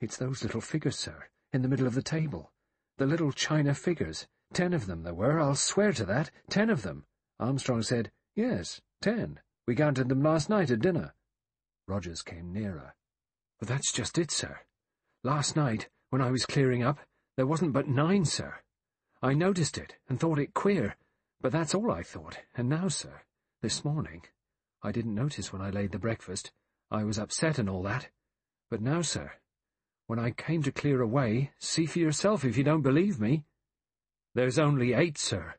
Speaker 1: It's those little figures, sir, in the middle of the table. The little china figures. Ten of them there were, I'll swear to that. Ten of them. Armstrong said, Yes, ten. We counted them last night at dinner. Rogers came nearer. But that's just it, sir. Last night, when I was clearing up, there wasn't but nine, sir. I noticed it and thought it queer, but that's all I thought. And now, sir, this morning, I didn't notice when I laid the breakfast, I was upset and all that. But now, sir, when I came to clear away, see for yourself if you don't believe me. There's only eight, sir.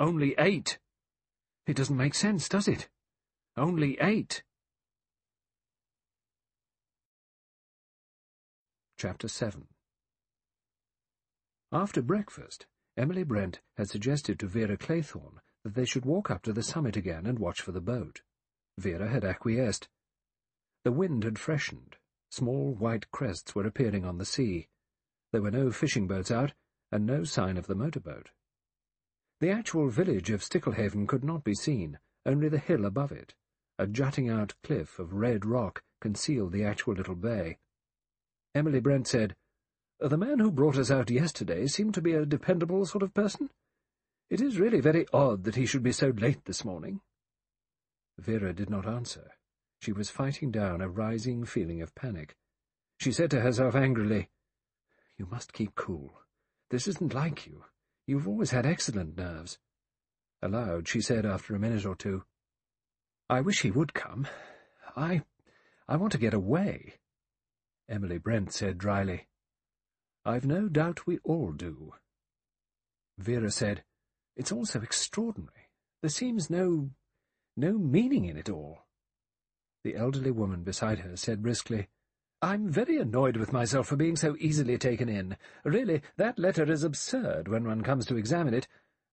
Speaker 1: Only eight. It doesn't make sense, does it? Only eight. Chapter 7 After breakfast, Emily Brent had suggested to Vera Claythorne that they should walk up to the summit again and watch for the boat. Vera had acquiesced. The wind had freshened. Small white crests were appearing on the sea. There were no fishing boats out, and no sign of the motorboat. The actual village of Sticklehaven could not be seen, only the hill above it. A jutting-out cliff of red rock concealed the actual little bay. Emily Brent said, The man who brought us out yesterday seemed to be a dependable sort of person. It is really very odd that he should be so late this morning. Vera did not answer. She was fighting down a rising feeling of panic. She said to herself angrily, You must keep cool. This isn't like you. You've always had excellent nerves. Aloud, she said after a minute or two, I wish he would come. I... I want to get away. Emily Brent said dryly, I've no doubt we all do. Vera said, It's all so extraordinary. There seems no... no meaning in it all. The elderly woman beside her said briskly, I'm very annoyed with myself for being so easily taken in. Really, that letter is absurd when one comes to examine it,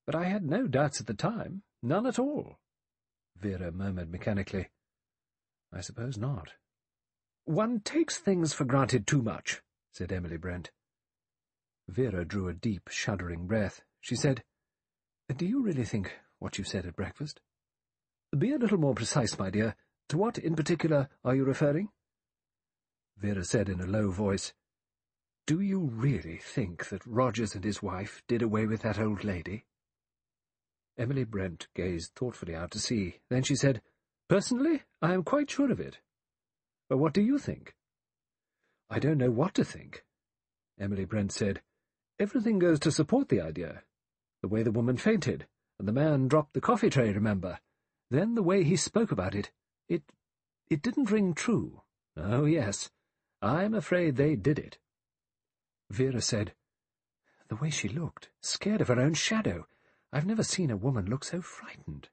Speaker 1: but I had no doubts at the time, none at all. Vera murmured mechanically, I suppose not. One takes things for granted too much, said Emily Brent. Vera drew a deep, shuddering breath. She said, Do you really think what you said at breakfast? Be a little more precise, my dear. To what in particular are you referring? Vera said in a low voice, Do you really think that Rogers and his wife did away with that old lady? Emily Brent gazed thoughtfully out to sea. Then she said, Personally, I am quite sure of it. But what do you think? I don't know what to think. Emily Brent said, Everything goes to support the idea. The way the woman fainted, and the man dropped the coffee tray, remember. Then the way he spoke about it. It... it didn't ring true. Oh, yes. I'm afraid they did it. Vera said, The way she looked, scared of her own shadow. I've never seen a woman look so frightened.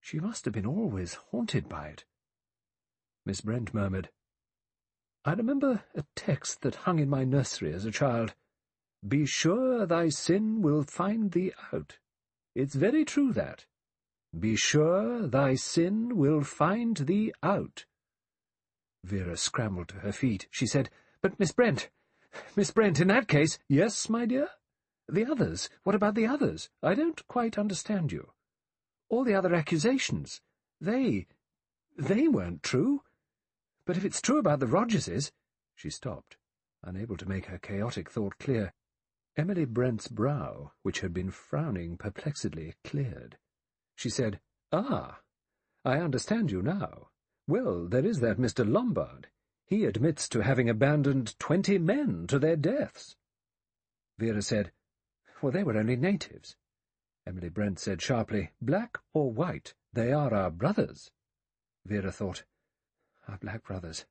Speaker 1: She must have been always haunted by it. Miss Brent murmured, I remember a text that hung in my nursery as a child. Be sure thy sin will find thee out. It's very true, that. Be sure thy sin will find thee out. Vera scrambled to her feet. She said, But, Miss Brent, Miss Brent, in that case— Yes, my dear? The others? What about the others? I don't quite understand you. All the other accusations. They... they weren't true. But if it's true about the Rogerses— She stopped, unable to make her chaotic thought clear. Emily Brent's brow, which had been frowning perplexedly, cleared. She said, Ah, I understand you now. Well, there is that Mr. Lombard. He admits to having abandoned twenty men to their deaths. Vera said, Well, they were only natives. Emily Brent said sharply. Black or white, they are our brothers. Vera thought, Our black brothers.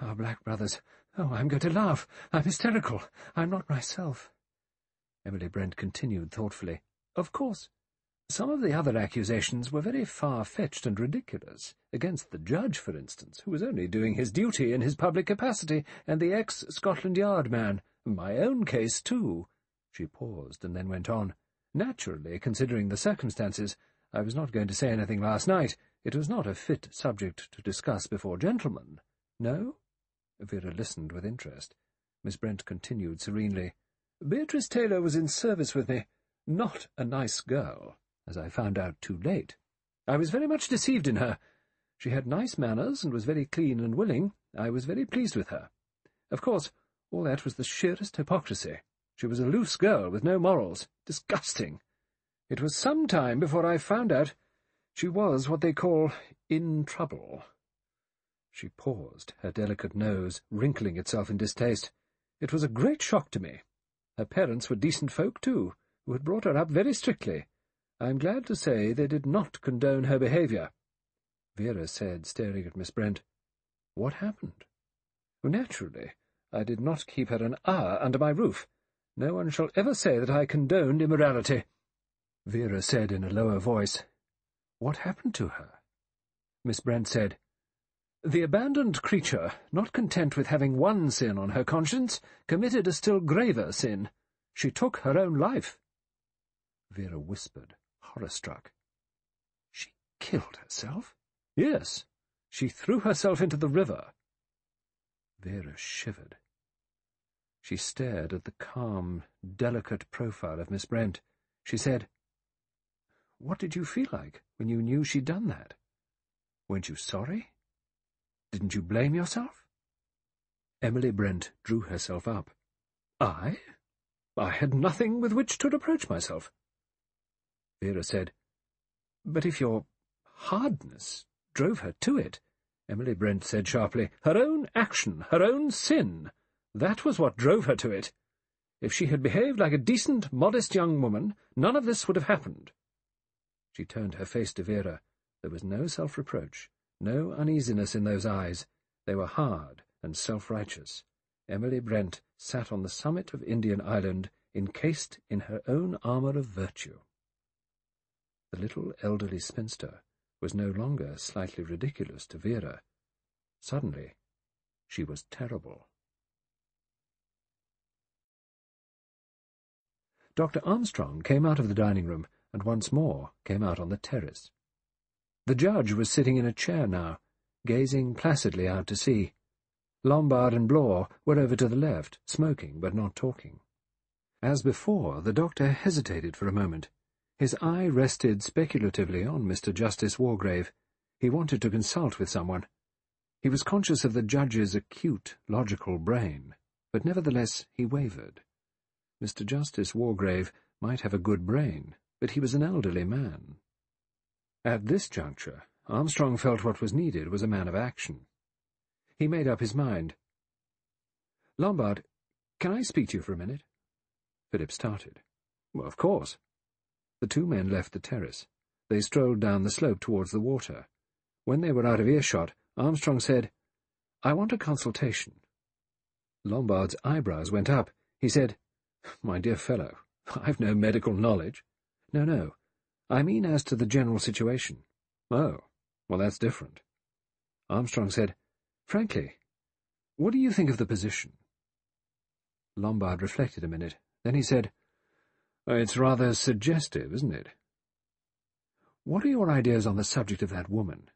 Speaker 1: Our black brothers. Oh, I'm going to laugh. I'm hysterical. I'm not myself. Emily Brent continued thoughtfully. Of course, some of the other accusations were very far-fetched and ridiculous, against the judge, for instance, who was only doing his duty in his public capacity, and the ex-Scotland Yard man. My own case, too. She paused, and then went on. Naturally, considering the circumstances, I was not going to say anything last night. It was not a fit subject to discuss before gentlemen. No? Vera listened with interest. Miss Brent continued serenely. Beatrice Taylor was in service with me. Not a nice girl as I found out too late. I was very much deceived in her. She had nice manners and was very clean and willing. I was very pleased with her. Of course, all that was the sheerest hypocrisy. She was a loose girl with no morals. Disgusting. It was some time before I found out she was what they call in trouble. She paused, her delicate nose wrinkling itself in distaste. It was a great shock to me. Her parents were decent folk, too, who had brought her up very strictly. I am glad to say they did not condone her behaviour. Vera said, staring at Miss Brent. What happened? Naturally, I did not keep her an hour under my roof. No one shall ever say that I condoned immorality. Vera said in a lower voice, What happened to her? Miss Brent said, The abandoned creature, not content with having one sin on her conscience, committed a still graver sin. She took her own life. Vera whispered horror-struck. She killed herself? Yes. She threw herself into the river. Vera shivered. She stared at the calm, delicate profile of Miss Brent. She said, What did you feel like when you knew she'd done that? Weren't you sorry? Didn't you blame yourself? Emily Brent drew herself up. I? I had nothing with which to reproach myself. Vera said. But if your hardness drove her to it, Emily Brent said sharply, her own action, her own sin, that was what drove her to it. If she had behaved like a decent, modest young woman, none of this would have happened. She turned her face to Vera. There was no self-reproach, no uneasiness in those eyes. They were hard and self-righteous. Emily Brent sat on the summit of Indian Island, encased in her own armour of virtue. The little elderly spinster was no longer slightly ridiculous to Vera. Suddenly, she was terrible. Dr. Armstrong came out of the dining room and once more came out on the terrace. The judge was sitting in a chair now, gazing placidly out to sea. Lombard and Blore were over to the left, smoking but not talking. As before, the doctor hesitated for a moment, his eye rested speculatively on Mr. Justice Wargrave. He wanted to consult with someone. He was conscious of the judge's acute, logical brain, but nevertheless he wavered. Mr. Justice Wargrave might have a good brain, but he was an elderly man. At this juncture, Armstrong felt what was needed was a man of action. He made up his mind. Lombard, can I speak to you for a minute? Philip started. Well, of course. The two men left the terrace. They strolled down the slope towards the water. When they were out of earshot, Armstrong said, I want a consultation. Lombard's eyebrows went up. He said, My dear fellow, I've no medical knowledge. No, no. I mean as to the general situation. Oh, well, that's different. Armstrong said, Frankly, what do you think of the position? Lombard reflected a minute. Then he said, it's rather suggestive, isn't it? What are your ideas on the subject of that woman?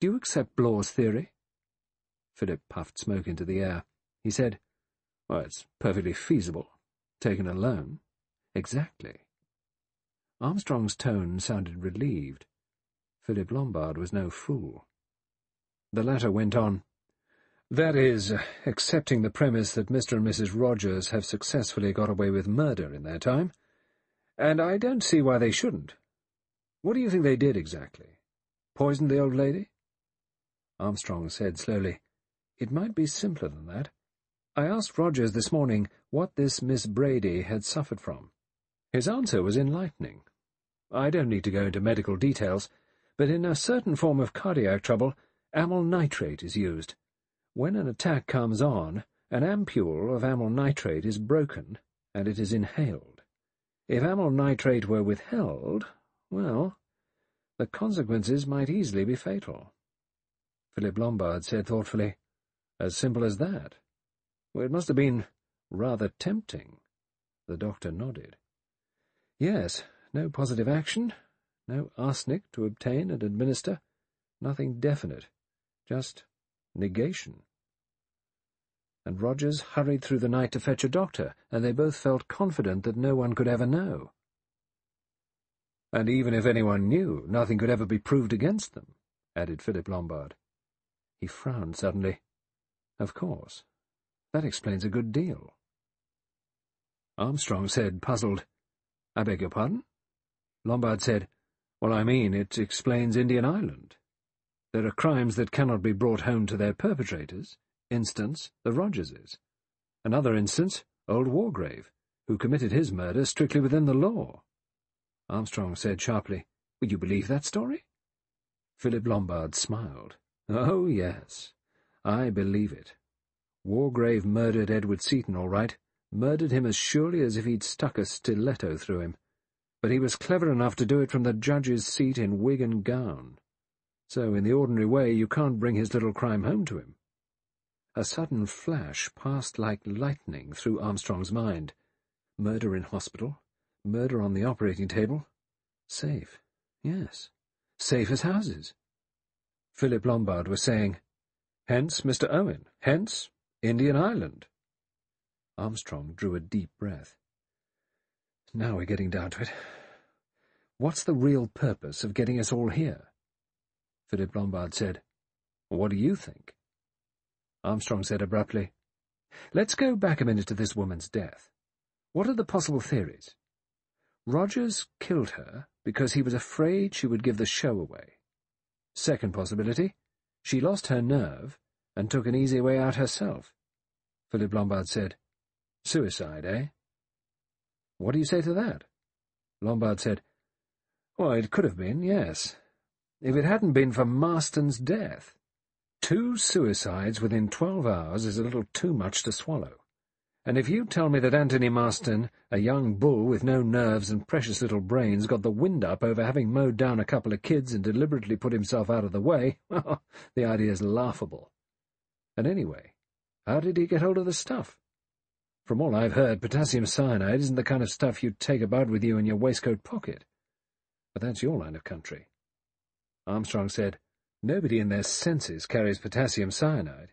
Speaker 1: Do you accept Blore's theory? Philip puffed smoke into the air. He said, Well, it's perfectly feasible, taken alone. Exactly. Armstrong's tone sounded relieved. Philip Lombard was no fool. The latter went on. That is, accepting the premise that Mr. and Mrs. Rogers have successfully got away with murder in their time, and I don't see why they shouldn't. What do you think they did exactly? Poisoned the old lady? Armstrong said slowly, It might be simpler than that. I asked Rogers this morning what this Miss Brady had suffered from. His answer was enlightening. I don't need to go into medical details, but in a certain form of cardiac trouble, amyl nitrate is used. When an attack comes on, an ampule of amyl nitrate is broken, and it is inhaled. If amyl nitrate were withheld, well, the consequences might easily be fatal. Philip Lombard said thoughtfully, As simple as that? Well, it must have been rather tempting. The doctor nodded. Yes, no positive action, no arsenic to obtain and administer, nothing definite, just negation. And Rogers hurried through the night to fetch a doctor, and they both felt confident that no one could ever know. And even if anyone knew, nothing could ever be proved against them, added Philip Lombard. He frowned suddenly. Of course. That explains a good deal. Armstrong said, puzzled, I beg your pardon? Lombard said, Well, I mean, it explains Indian Island. There are crimes that cannot be brought home to their perpetrators. Instance, the Rogerses. Another instance, old Wargrave, who committed his murder strictly within the law. Armstrong said sharply, Would you believe that story? Philip Lombard smiled. Oh, yes. I believe it. Wargrave murdered Edward Seaton, all right. Murdered him as surely as if he'd stuck a stiletto through him. But he was clever enough to do it from the judge's seat in wig and gown. So, in the ordinary way, you can't bring his little crime home to him. A sudden flash passed like lightning through Armstrong's mind. Murder in hospital, Murder on the operating table? Safe. Yes. Safe as houses. Philip Lombard was saying, Hence, Mr. Owen. Hence, Indian Island. Armstrong drew a deep breath. Now we're getting down to it. What's the real purpose of getting us all here? Philip Lombard said, What do you think? Armstrong said abruptly, Let's go back a minute to this woman's death. What are the possible theories? Rogers killed her because he was afraid she would give the show away. Second possibility, she lost her nerve and took an easy way out herself. Philip Lombard said, Suicide, eh? What do you say to that? Lombard said, Well, it could have been, yes. If it hadn't been for Marston's death. Two suicides within twelve hours is a little too much to swallow. And if you tell me that Anthony Marston, a young bull with no nerves and precious little brains, got the wind up over having mowed down a couple of kids and deliberately put himself out of the way, <laughs> well, the idea's laughable. And anyway, how did he get hold of the stuff? From all I've heard, potassium cyanide isn't the kind of stuff you'd take about with you in your waistcoat pocket. But that's your line of country. Armstrong said, Nobody in their senses carries potassium cyanide.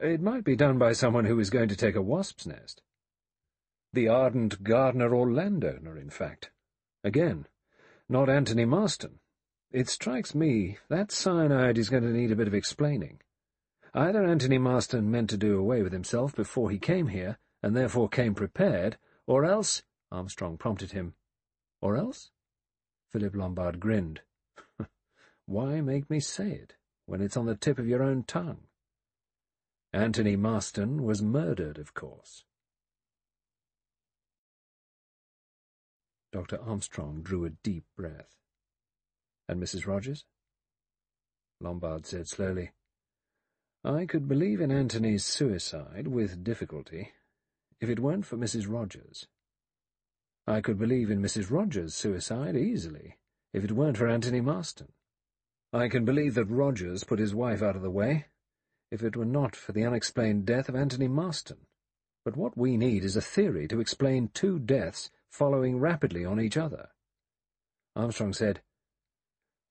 Speaker 1: It might be done by someone who is going to take a wasp's nest. The ardent gardener or landowner, in fact. Again, not Anthony Marston. It strikes me that cyanide is going to need a bit of explaining. Either Anthony Marston meant to do away with himself before he came here, and therefore came prepared, or else— Armstrong prompted him. Or else? Philip Lombard grinned. <laughs> Why make me say it, when it's on the tip of your own tongue? Anthony Marston was murdered, of course. Dr. Armstrong drew a deep breath. And Mrs. Rogers? Lombard said slowly, I could believe in Anthony's suicide with difficulty, if it weren't for Mrs. Rogers. I could believe in Mrs. Rogers' suicide easily, if it weren't for Anthony Marston. I can believe that Rogers put his wife out of the way, if it were not for the unexplained death of Anthony Marston. But what we need is a theory to explain two deaths following rapidly on each other. Armstrong said,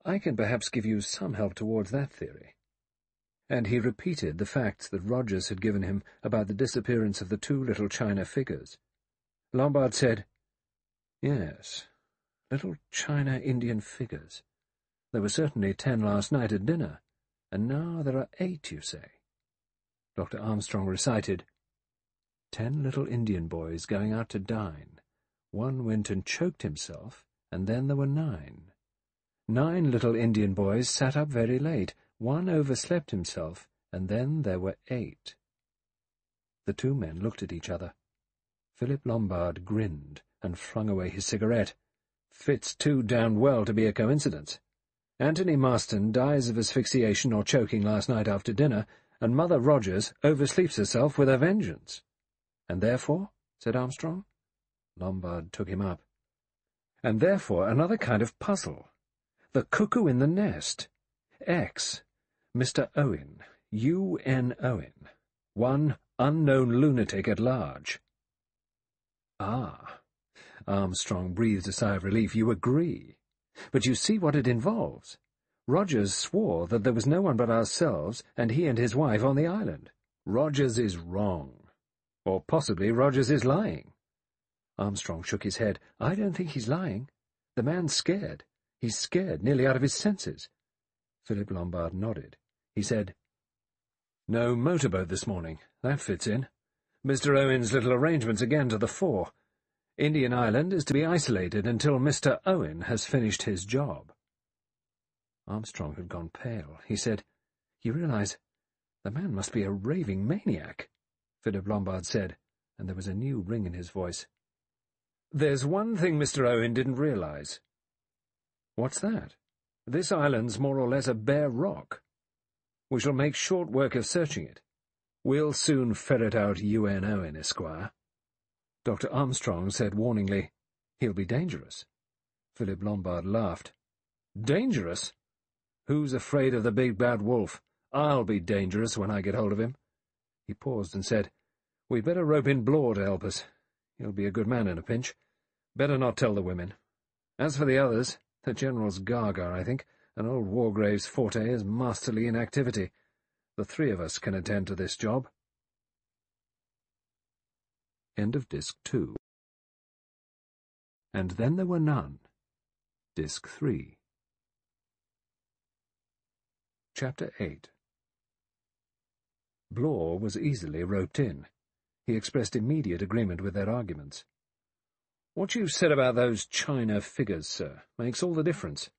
Speaker 1: I can perhaps give you some help towards that theory. And he repeated the facts that Rogers had given him about the disappearance of the two little china figures. Lombard said, Yes, little china Indian figures. There were certainly ten last night at dinner and now there are eight, you say? Dr. Armstrong recited, Ten little Indian boys going out to dine. One went and choked himself, and then there were nine. Nine little Indian boys sat up very late. One overslept himself, and then there were eight. The two men looked at each other. Philip Lombard grinned and flung away his cigarette. Fits too damned well to be a coincidence. Anthony Marston dies of asphyxiation or choking last night after dinner, and Mother Rogers oversleeps herself with a vengeance. And therefore? said Armstrong. Lombard took him up. And therefore another kind of puzzle. The cuckoo in the nest. X. Mr. Owen. U. N. Owen. One unknown lunatic at large. Ah. Armstrong breathed a sigh of relief. You agree. But you see what it involves. Rogers swore that there was no one but ourselves and he and his wife on the island. Rogers is wrong. Or possibly Rogers is lying. Armstrong shook his head. I don't think he's lying. The man's scared. He's scared, nearly out of his senses. Philip Lombard nodded. He said, No motorboat this morning. That fits in. Mr. Owen's little arrangements again to the fore. Indian Island is to be isolated until Mr. Owen has finished his job. Armstrong had gone pale. He said, You realize the man must be a raving maniac, Philip Lombard said, and there was a new ring in his voice. There's one thing Mr. Owen didn't realize. What's that? This island's more or less a bare rock. We shall make short work of searching it. We'll soon ferret out UN Owen, Esquire. Dr. Armstrong said warningly, He'll be dangerous. Philip Lombard laughed. Dangerous? Who's afraid of the big bad wolf? I'll be dangerous when I get hold of him. He paused and said, We'd better rope in Blore to help us. He'll be a good man in a pinch. Better not tell the women. As for the others, the General's Gaga, I think, and old Wargrave's forte is masterly inactivity. The three of us can attend to this job. End of Disc 2 And then there were none. Disc 3 Chapter 8 Blore was easily roped in. He expressed immediate agreement with their arguments. What you've said about those China figures, sir, makes all the difference.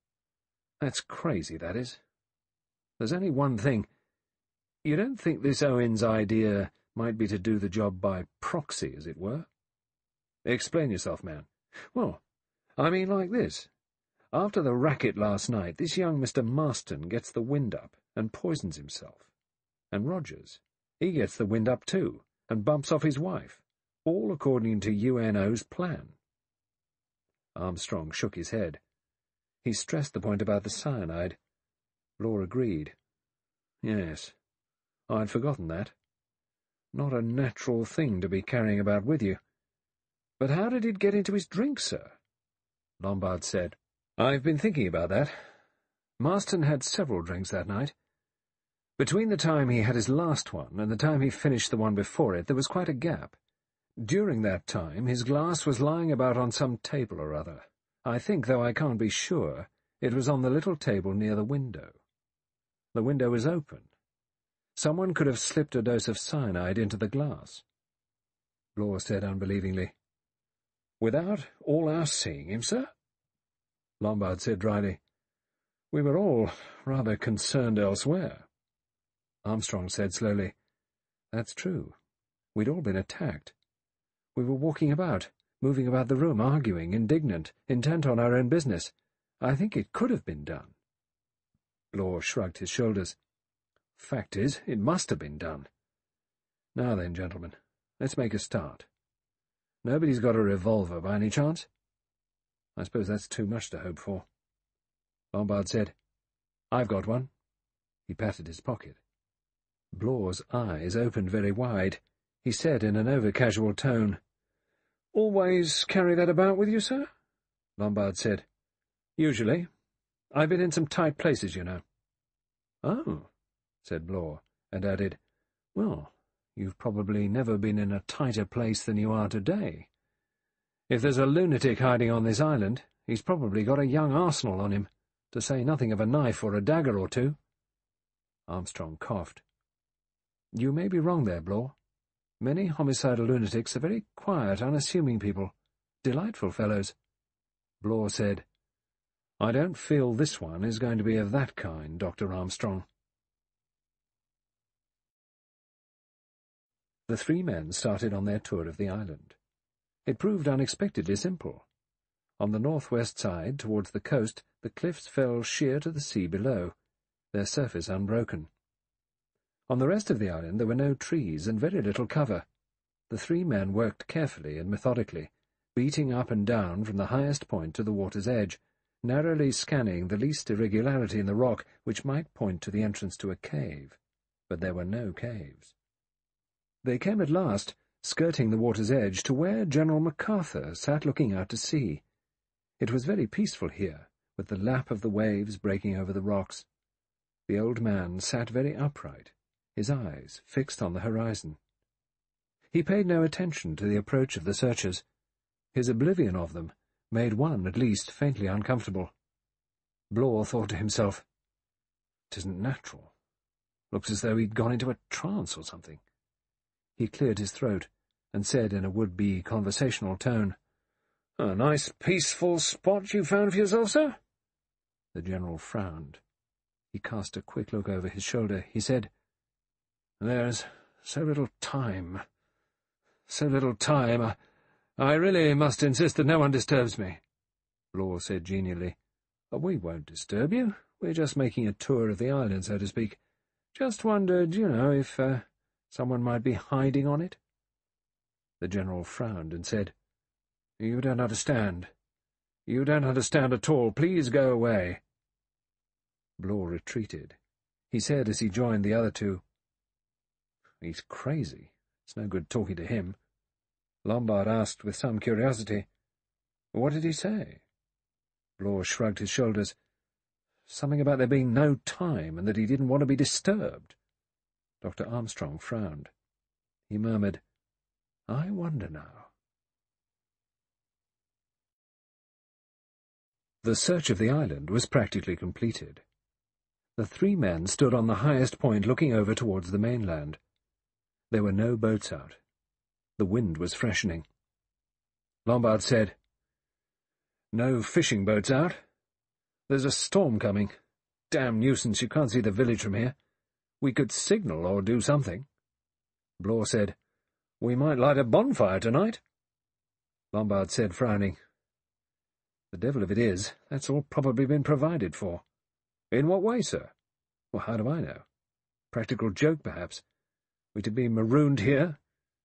Speaker 1: That's crazy, that is. There's only one thing. You don't think this Owen's idea might be to do the job by proxy, as it were? Explain yourself, man. Well, I mean like this. After the racket last night, this young Mr. Marston gets the wind up and poisons himself. And Rogers, he gets the wind up too and bumps off his wife, all according to UNO's plan. Armstrong shook his head. He stressed the point about the cyanide. Blore agreed. Yes, I'd forgotten that. Not a natural thing to be carrying about with you. But how did it get into his drink, sir? Lombard said. I've been thinking about that. Marston had several drinks that night. Between the time he had his last one and the time he finished the one before it, there was quite a gap. During that time, his glass was lying about on some table or other. I think, though I can't be sure, it was on the little table near the window. The window was open. Someone could have slipped a dose of cyanide into the glass. Blore said unbelievingly, Without all our seeing him, sir? Lombard said dryly, We were all rather concerned elsewhere. Armstrong said slowly, That's true. We'd all been attacked. We were walking about, moving about the room, arguing, indignant, intent on our own business. I think it could have been done. Blore shrugged his shoulders. Fact is, it must have been done. Now then, gentlemen, let's make a start. Nobody's got a revolver by any chance? I suppose that's too much to hope for. Lombard said, I've got one. He patted his pocket. Blore's eyes opened very wide. He said in an over-casual tone, Always carry that about with you, sir? Lombard said, Usually. I've been in some tight places, you know. Oh, said Blore, and added, Well, you've probably never been in a tighter place than you are today. If there's a lunatic hiding on this island, he's probably got a young arsenal on him, to say nothing of a knife or a dagger or two. Armstrong coughed. You may be wrong there, Blore. Many homicidal lunatics are very quiet, unassuming people. Delightful fellows. Blore said, I don't feel this one is going to be of that kind, Dr. Armstrong. The three men started on their tour of the island. It proved unexpectedly simple. On the northwest side, towards the coast, the cliffs fell sheer to the sea below, their surface unbroken. On the rest of the island there were no trees and very little cover. The three men worked carefully and methodically, beating up and down from the highest point to the water's edge, narrowly scanning the least irregularity in the rock which might point to the entrance to a cave. But there were no caves. They came at last, skirting the water's edge, to where General MacArthur sat looking out to sea. It was very peaceful here, with the lap of the waves breaking over the rocks. The old man sat very upright, his eyes fixed on the horizon. He paid no attention to the approach of the searchers. His oblivion of them made one, at least, faintly uncomfortable. Blore thought to himself, "It isn't natural. Looks as though he'd gone into a trance or something." He cleared his throat and said in a would-be conversational tone, "A nice peaceful spot you found for yourself, sir?" The General frowned. He cast a quick look over his shoulder. He said, "There's so little time. So little time. I, I really must insist that no one disturbs me." Blore said genially, "We won't disturb you. We're just making a tour of the island, so to speak. Just wondered, you know, if uh, someone might be hiding on it." The General frowned and said, "You don't understand. You don't understand at all. Please go away." Blore retreated. He said as he joined the other two, He's crazy. It's no good talking to him. Lombard asked with some curiosity, What did he say? Blore shrugged his shoulders. Something about there being no time and that he didn't want to be disturbed. Dr. Armstrong frowned. He murmured, I wonder now. The search of the island was practically completed. The three men stood on the highest point looking over towards the mainland. There were no boats out. The wind was freshening. Lombard said, No fishing boats out. There's a storm coming. Damn nuisance, you can't see the village from here. We could signal or do something. Blore said, We might light a bonfire tonight. Lombard said, frowning, The devil of it is, that's all probably been provided for. In what way, sir? Well, how do I know? Practical joke, perhaps. We to be marooned here?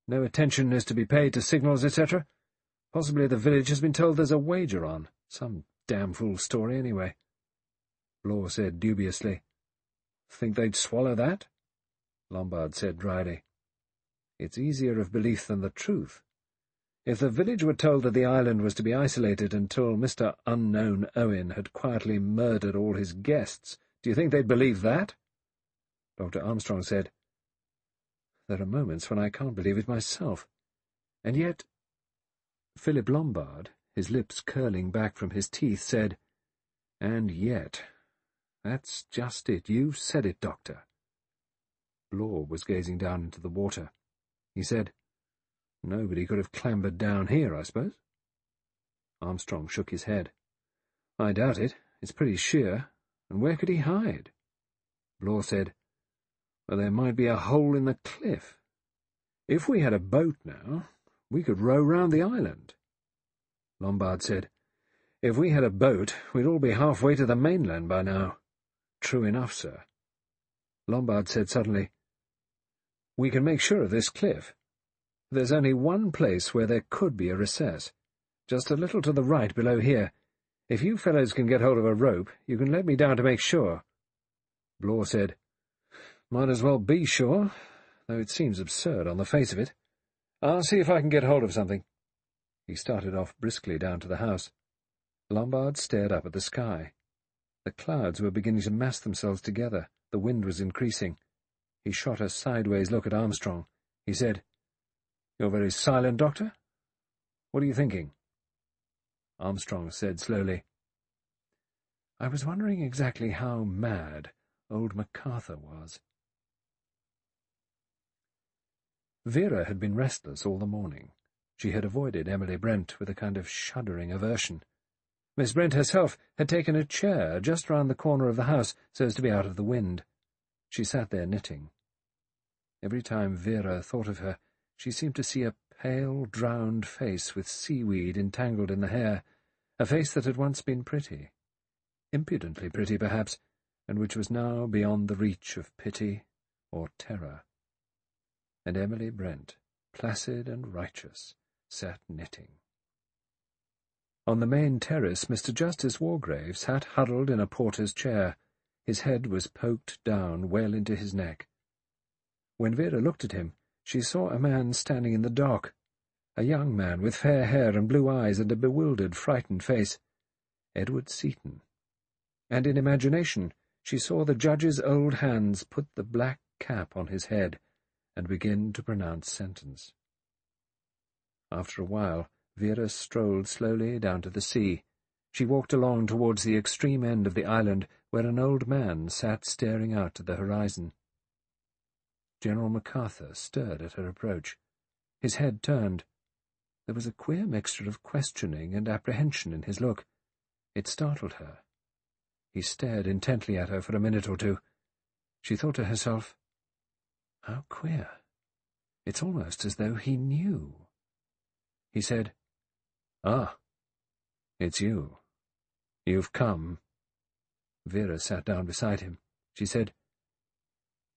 Speaker 1: No attention is to be paid to signals, etc.? Possibly the village has been told there's a wager on. Some damn fool story, anyway. Blore said dubiously. Think they'd swallow that? Lombard said dryly. It's easier of belief than the truth. If the village were told that the island was to be isolated until Mr. Unknown Owen had quietly murdered all his guests, do you think they'd believe that? Dr. Armstrong said, There are moments when I can't believe it myself. And yet... Philip Lombard, his lips curling back from his teeth, said, And yet... That's just it. You said it, Doctor. Blore was gazing down into the water. He said, Nobody could have clambered down here, I suppose? Armstrong shook his head. I doubt it. It's pretty sheer. And where could he hide? Blore said, Well, there might be a hole in the cliff. If we had a boat now, we could row round the island. Lombard said, If we had a boat, we'd all be halfway to the mainland by now. True enough, sir. Lombard said suddenly, We can make sure of this cliff. There's only one place where there could be a recess, just a little to the right below here. If you fellows can get hold of a rope, you can let me down to make sure. Blore said, Might as well be sure, though it seems absurd on the face of it. I'll see if I can get hold of something. He started off briskly down to the house. Lombard stared up at the sky. The clouds were beginning to mass themselves together. The wind was increasing. He shot a sideways look at Armstrong. He said, you're very silent, Doctor. What are you thinking? Armstrong said slowly. I was wondering exactly how mad old MacArthur was. Vera had been restless all the morning. She had avoided Emily Brent with a kind of shuddering aversion. Miss Brent herself had taken a chair just round the corner of the house so as to be out of the wind. She sat there knitting. Every time Vera thought of her, she seemed to see a pale, drowned face with seaweed entangled in the hair, a face that had once been pretty, impudently pretty perhaps, and which was now beyond the reach of pity or terror. And Emily Brent, placid and righteous, sat knitting. On the main terrace, Mr. Justice Wargrave sat huddled in a porter's chair. His head was poked down well into his neck. When Vera looked at him, she saw a man standing in the dock, a young man with fair hair and blue eyes and a bewildered, frightened face, Edward Seaton. And in imagination she saw the judge's old hands put the black cap on his head and begin to pronounce sentence. After a while, Vera strolled slowly down to the sea. She walked along towards the extreme end of the island, where an old man sat staring out to the horizon. General MacArthur stirred at her approach. His head turned. There was a queer mixture of questioning and apprehension in his look. It startled her. He stared intently at her for a minute or two. She thought to herself, How queer. It's almost as though he knew. He said, Ah, it's you. You've come. Vera sat down beside him. She said,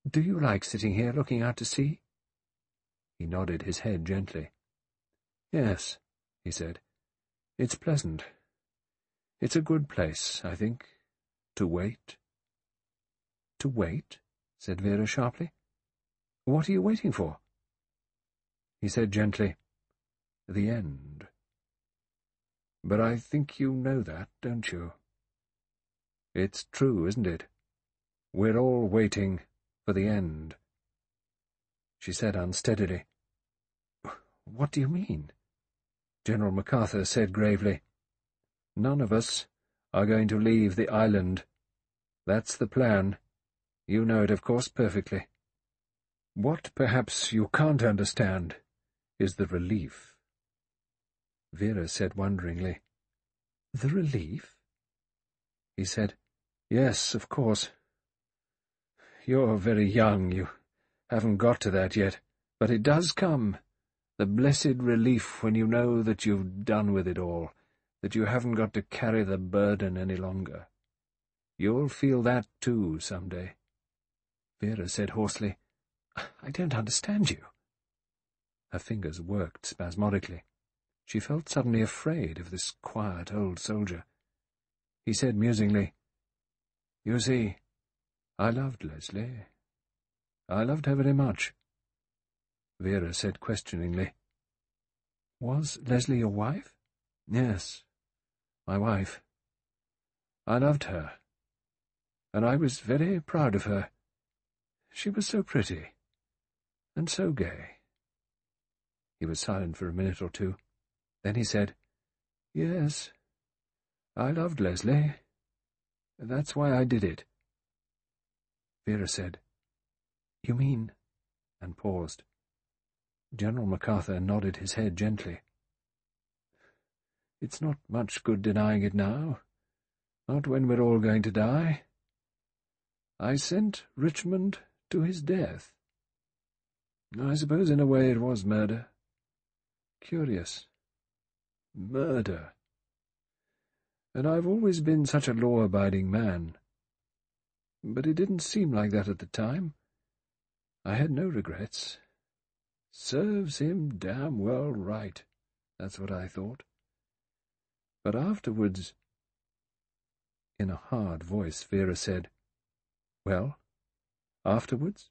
Speaker 1: Do you like sitting here looking out to sea? He nodded his head gently. Yes, he said. It's pleasant. It's a good place, I think, to wait. To wait? said Vera sharply. What are you waiting for? He said gently, The end. But I think you know that, don't you? It's true, isn't it? We're all waiting for the end. She said unsteadily, What do you mean? General MacArthur said gravely. None of us are going to leave the island. That's the plan. You know it, of course, perfectly. What perhaps you can't understand is the relief. Vera said wonderingly, The relief? He said, Yes, of course. You're very young, you haven't got to that yet, but it does come the blessed relief when you know that you've done with it all, that you haven't got to carry the burden any longer. You'll feel that too some day. Vera said hoarsely, <sighs> I don't understand you. Her fingers worked spasmodically. She felt suddenly afraid of this quiet old soldier. He said musingly, You see, I loved Leslie. I loved her very much. Vera said questioningly. Was Leslie your wife? Yes, my wife. I loved her, and I was very proud of her. She was so pretty, and so gay. He was silent for a minute or two. Then he said, Yes, I loved Leslie. That's why I did it. Vera said, You mean, and paused. General MacArthur nodded his head gently. It's not much good denying it now. Not when we're all going to die. I sent Richmond to his death. I suppose in a way it was murder. Curious. Murder. And I've always been such a law-abiding man. But it didn't seem like that at the time. I had no regrets. Serves him damn well right, that's what I thought. But afterwards... In a hard voice, Vera said, Well, afterwards?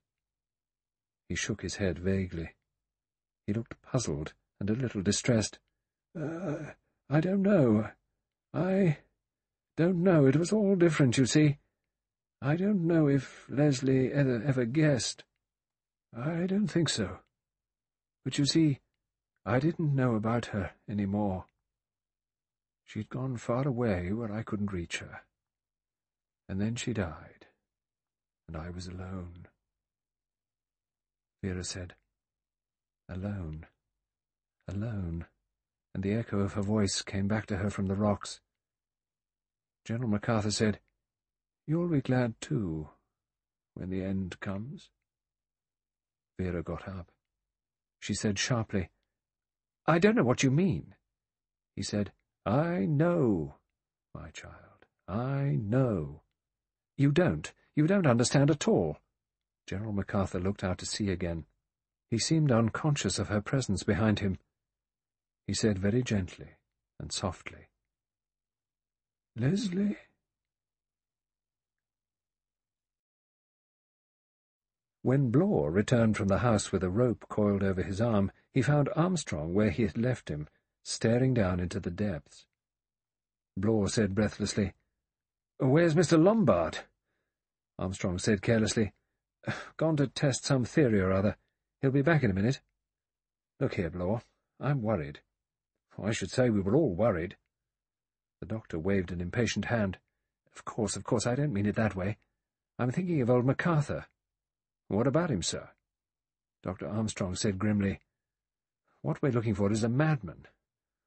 Speaker 1: He shook his head vaguely. He looked puzzled and a little distressed. Uh, I don't know. I don't know. It was all different, you see. I don't know if Leslie ever, ever guessed. I don't think so. But you see, I didn't know about her any more. She'd gone far away where I couldn't reach her. And then she died, and I was alone. Vera said, Alone, alone, and the echo of her voice came back to her from the rocks. General MacArthur said, You'll be glad too, when the end comes. Vera got up. She said sharply, I don't know what you mean. He said, I know, my child, I know. You don't. You don't understand at all. General MacArthur looked out to sea again. He seemed unconscious of her presence behind him. He said very gently and softly, Leslie? When Blore returned from the house with a rope coiled over his arm, he found Armstrong where he had left him, staring down into the depths. Blore said breathlessly, Where's Mr. Lombard? Armstrong said carelessly, <sighs> Gone to test some theory or other. He'll be back in a minute. Look here, Blore, I'm worried. I should say we were all worried. The doctor waved an impatient hand. Of course, of course, I don't mean it that way. I'm thinking of old MacArthur. What about him, sir? Dr. Armstrong said grimly, What we're looking for is a madman.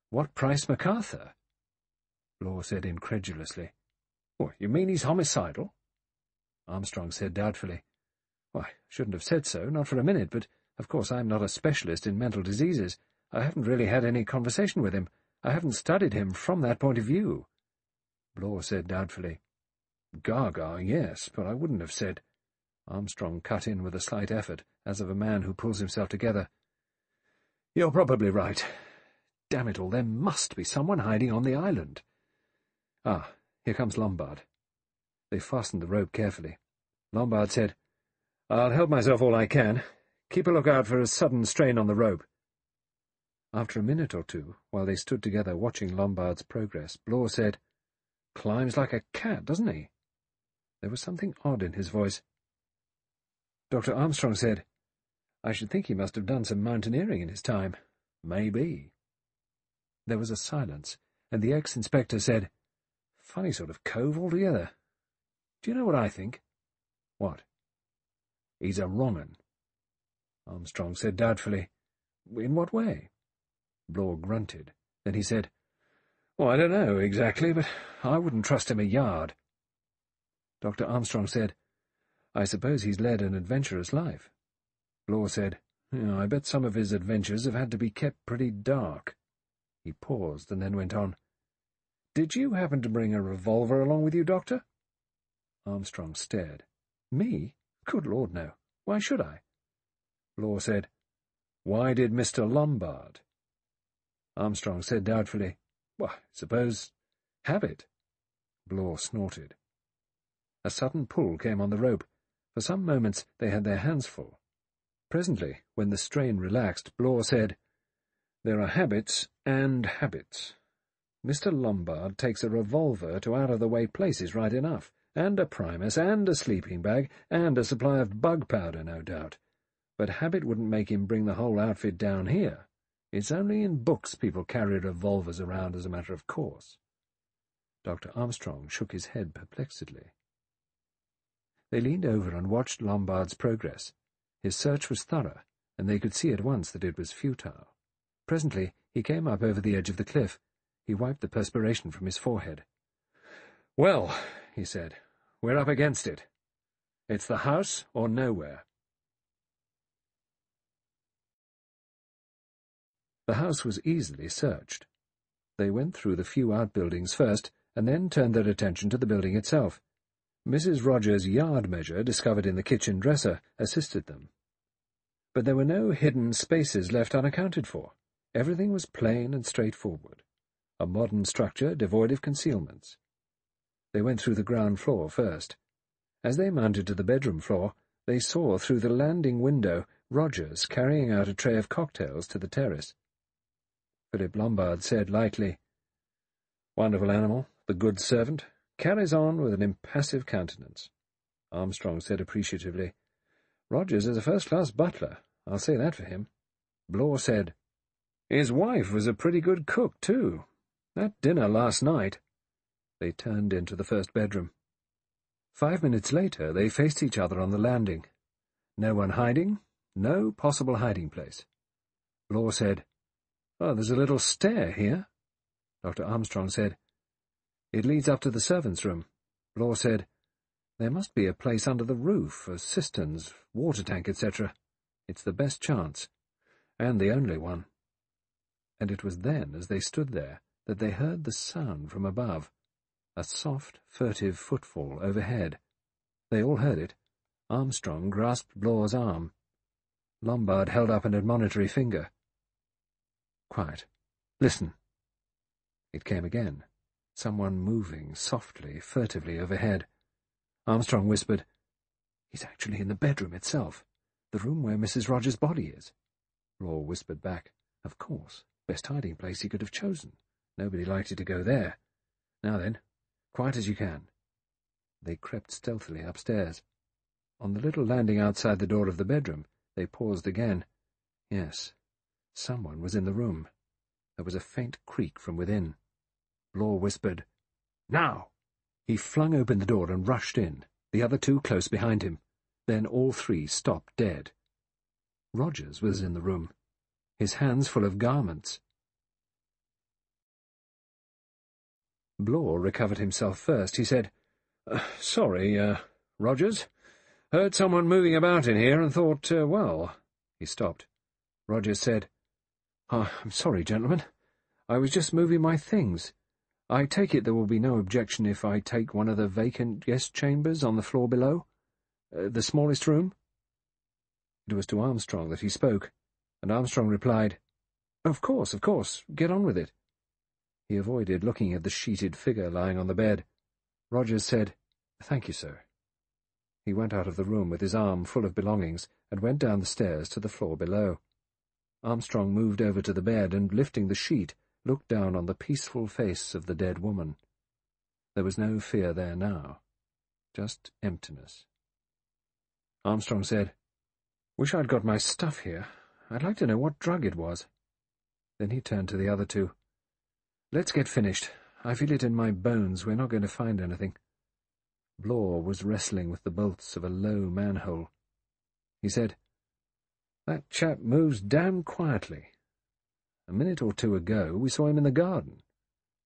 Speaker 1: What price MacArthur? Blore said incredulously, What, you mean he's homicidal? Armstrong said doubtfully, Why, I shouldn't have said so, not for a minute, but of course I'm not a specialist in mental diseases. I haven't really had any conversation with him. I haven't studied him from that point of view. Blore said doubtfully, Gaga, yes, but I wouldn't have said— Armstrong cut in with a slight effort, as of a man who pulls himself together. You're probably right. Damn it all, there must be someone hiding on the island. Ah, here comes Lombard. They fastened the rope carefully. Lombard said, I'll help myself all I can. Keep a lookout for a sudden strain on the rope. After a minute or two, while they stood together watching Lombard's progress, Blore said, Climbs like a cat, doesn't he? There was something odd in his voice. Dr. Armstrong said, I should think he must have done some mountaineering in his time. Maybe. There was a silence, and the ex-inspector said, Funny sort of cove altogether. Do you know what I think? What? He's a wrong un. Armstrong said doubtfully, In what way? Blore grunted. Then he said, Oh, I don't know exactly, but I wouldn't trust him a yard. Dr. Armstrong said, I suppose he's led an adventurous life. Blore said, yeah, I bet some of his adventures have had to be kept pretty dark. He paused and then went on. Did you happen to bring a revolver along with you, Doctor? Armstrong stared. Me? Good Lord, no. Why should I? Blore said, Why did Mr. Lombard? Armstrong said doubtfully, Why, suppose habit. Blore snorted. A sudden pull came on the rope. For some moments they had their hands full. Presently, when the strain relaxed, Blore said, There are habits and habits. Mr. Lombard takes a revolver to out-of-the-way places right enough, and a primus, and a sleeping bag, and a supply of bug powder, no doubt. But habit wouldn't make him bring the whole outfit down here. It's only in books people carry revolvers around as a matter of course. Dr. Armstrong shook his head perplexedly. They leaned over and watched Lombard's progress. His search was thorough, and they could see at once that it was futile. Presently he came up over the edge of the cliff. He wiped the perspiration from his forehead. Well, he said, we're up against it. It's the house or nowhere. The house was easily searched. They went through the few outbuildings first, and then turned their attention to the building itself. Mrs. Rogers' yard measure, discovered in the kitchen dresser, assisted them. But there were no hidden spaces left unaccounted for. Everything was plain and straightforward. A modern structure devoid of concealments. They went through the ground floor first. As they mounted to the bedroom floor, they saw through the landing window Rogers carrying out a tray of cocktails to the terrace. Philip Lombard said lightly, Wonderful animal, the good servant, carries on with an impassive countenance. Armstrong said appreciatively, Rogers is a first-class butler, I'll say that for him. Blore said, His wife was a pretty good cook, too. That dinner last night. They turned into the first bedroom. Five minutes later, they faced each other on the landing. No one hiding, no possible hiding place. Blore said, Oh, there's a little stair here. Dr. Armstrong said, it leads up to the servants' room. Blore said, There must be a place under the roof, a cisterns, water tank, etc. It's the best chance, and the only one. And it was then, as they stood there, that they heard the sound from above, a soft, furtive footfall overhead. They all heard it. Armstrong grasped Blore's arm. Lombard held up an admonitory finger. Quiet. Listen. It came again. Someone moving softly, furtively overhead. Armstrong whispered, He's actually in the bedroom itself, the room where Mrs. Rogers' body is. Blore whispered back, Of course, best hiding place he could have chosen. Nobody likely to go there. Now then, quiet as you can. They crept stealthily upstairs. On the little landing outside the door of the bedroom, they paused again. Yes, someone was in the room. There was a faint creak from within. Blore whispered, Now! He flung open the door and rushed in, the other two close behind him. Then all three stopped dead. Rogers was in the room, his hands full of garments. Blore recovered himself first. He said, uh, Sorry, uh, Rogers. Heard someone moving about in here and thought, uh, well... He stopped. Rogers said, oh, I'm sorry, gentlemen. I was just moving my things. I take it there will be no objection if I take one of the vacant guest chambers on the floor below? Uh, the smallest room? It was to Armstrong that he spoke, and Armstrong replied, Of course, of course. Get on with it. He avoided looking at the sheeted figure lying on the bed. Rogers said, Thank you, sir. He went out of the room with his arm full of belongings and went down the stairs to the floor below. Armstrong moved over to the bed and, lifting the sheet, looked down on the peaceful face of the dead woman. There was no fear there now, just emptiness. Armstrong said, Wish I'd got my stuff here. I'd like to know what drug it was. Then he turned to the other two. Let's get finished. I feel it in my bones. We're not going to find anything. Blore was wrestling with the bolts of a low manhole. He said, That chap moves damn quietly. A minute or two ago we saw him in the garden.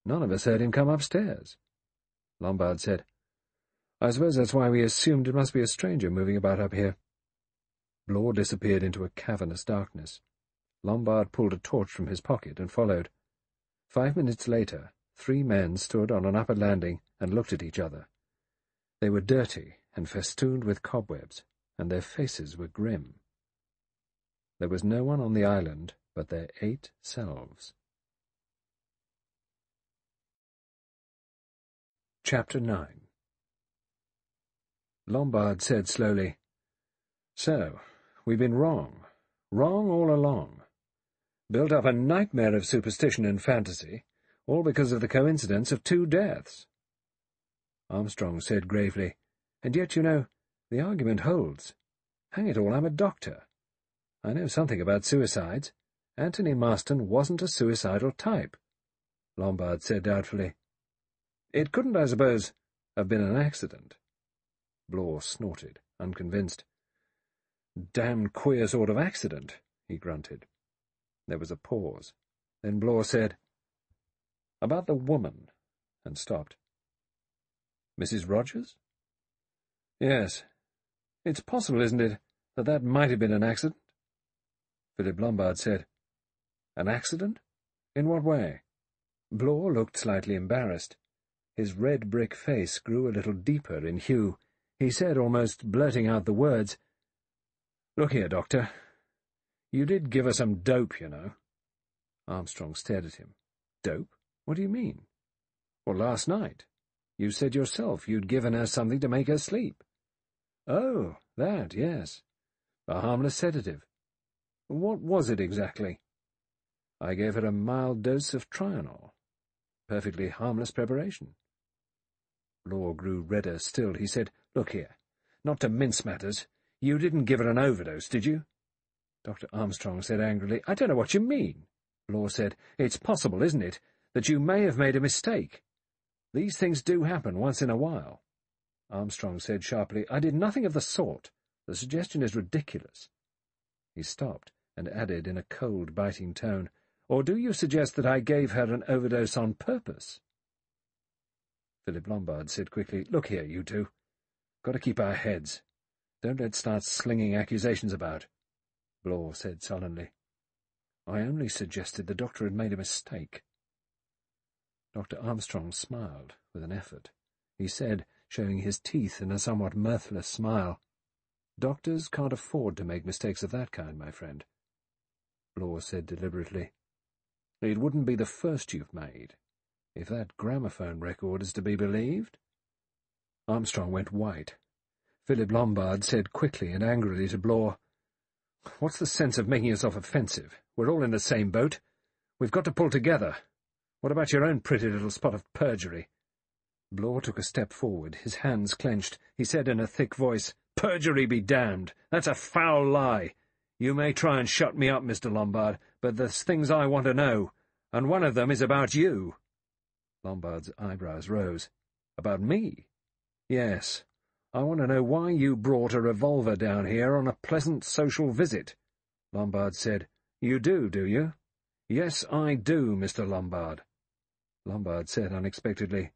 Speaker 1: None of us heard him come upstairs. Lombard said, I suppose that's why we assumed it must be a stranger moving about up here. Blore disappeared into a cavernous darkness. Lombard pulled a torch from his pocket and followed. Five minutes later, three men stood on an upper landing and looked at each other. They were dirty and festooned with cobwebs, and their faces were grim. There was no one on the island but their eight selves. Chapter 9 Lombard said slowly, So, we've been wrong. Wrong all along. Built up a nightmare of superstition and fantasy, all because of the coincidence of two deaths. Armstrong said gravely, And yet, you know, the argument holds. Hang it all, I'm a doctor. I know something about suicides. Anthony Marston wasn't a suicidal type. Lombard said doubtfully. It couldn't, I suppose, have been an accident. Blore snorted, unconvinced. Damn queer sort of accident, he grunted. There was a pause. Then Blore said, About the woman, and stopped. Mrs. Rogers? Yes. It's possible, isn't it, that that might have been an accident? Philip Lombard said. An accident? In what way? Blore looked slightly embarrassed. His red brick face grew a little deeper in hue. He said, almost blurting out the words, Look here, Doctor. You did give her some dope, you know. Armstrong stared at him. Dope? What do you mean? Well, last night. You said yourself you'd given her something to make her sleep. Oh, that, yes. A harmless sedative. What was it exactly? I gave her a mild dose of Trional. Perfectly harmless preparation. Blore grew redder still. He said, Look here, not to mince matters, you didn't give her an overdose, did you? Dr. Armstrong said angrily, I don't know what you mean. Blore said, It's possible, isn't it, that you may have made a mistake. These things do happen once in a while. Armstrong said sharply, I did nothing of the sort. The suggestion is ridiculous. He stopped and added in a cold, biting tone, Or do you suggest that I gave her an overdose on purpose? Philip Lombard said quickly, Look here, you two. Got to keep our heads. Don't let's start slinging accusations about. Blore said sullenly. I only suggested the doctor had made a mistake. Dr. Armstrong smiled with an effort. He said, showing his teeth in a somewhat mirthless smile, Doctors can't afford to make mistakes of that kind, my friend. Blore said deliberately, It wouldn't be the first you've made, if that gramophone record is to be believed. Armstrong went white. Philip Lombard said quickly and angrily to Blore, What's the sense of making yourself offensive? We're all in the same boat. We've got to pull together. What about your own pretty little spot of perjury? Blore took a step forward, his hands clenched. He said in a thick voice, Perjury be damned! That's a foul lie! You may try and shut me up, Mr. Lombard, but there's things I want to know, and one of them is about you. Lombard's eyebrows rose. About me? Yes. I want to know why you brought a revolver down here on a pleasant social visit. Lombard said, You do, do you? Yes, I do, Mr. Lombard. Lombard said unexpectedly,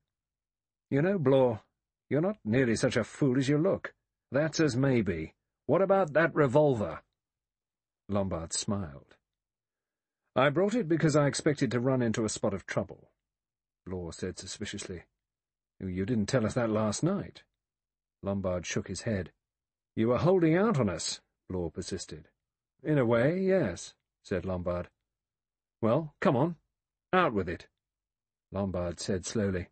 Speaker 1: You know, Blore, you're not nearly such a fool as you look. That's as may be. What about that revolver? Lombard smiled. I brought it because I expected to run into a spot of trouble. Blore said suspiciously. You didn't tell us that last night. Lombard shook his head. You were holding out on us, Blore persisted. In a way, yes, said Lombard. Well, come on. Out with it. Lombard said slowly.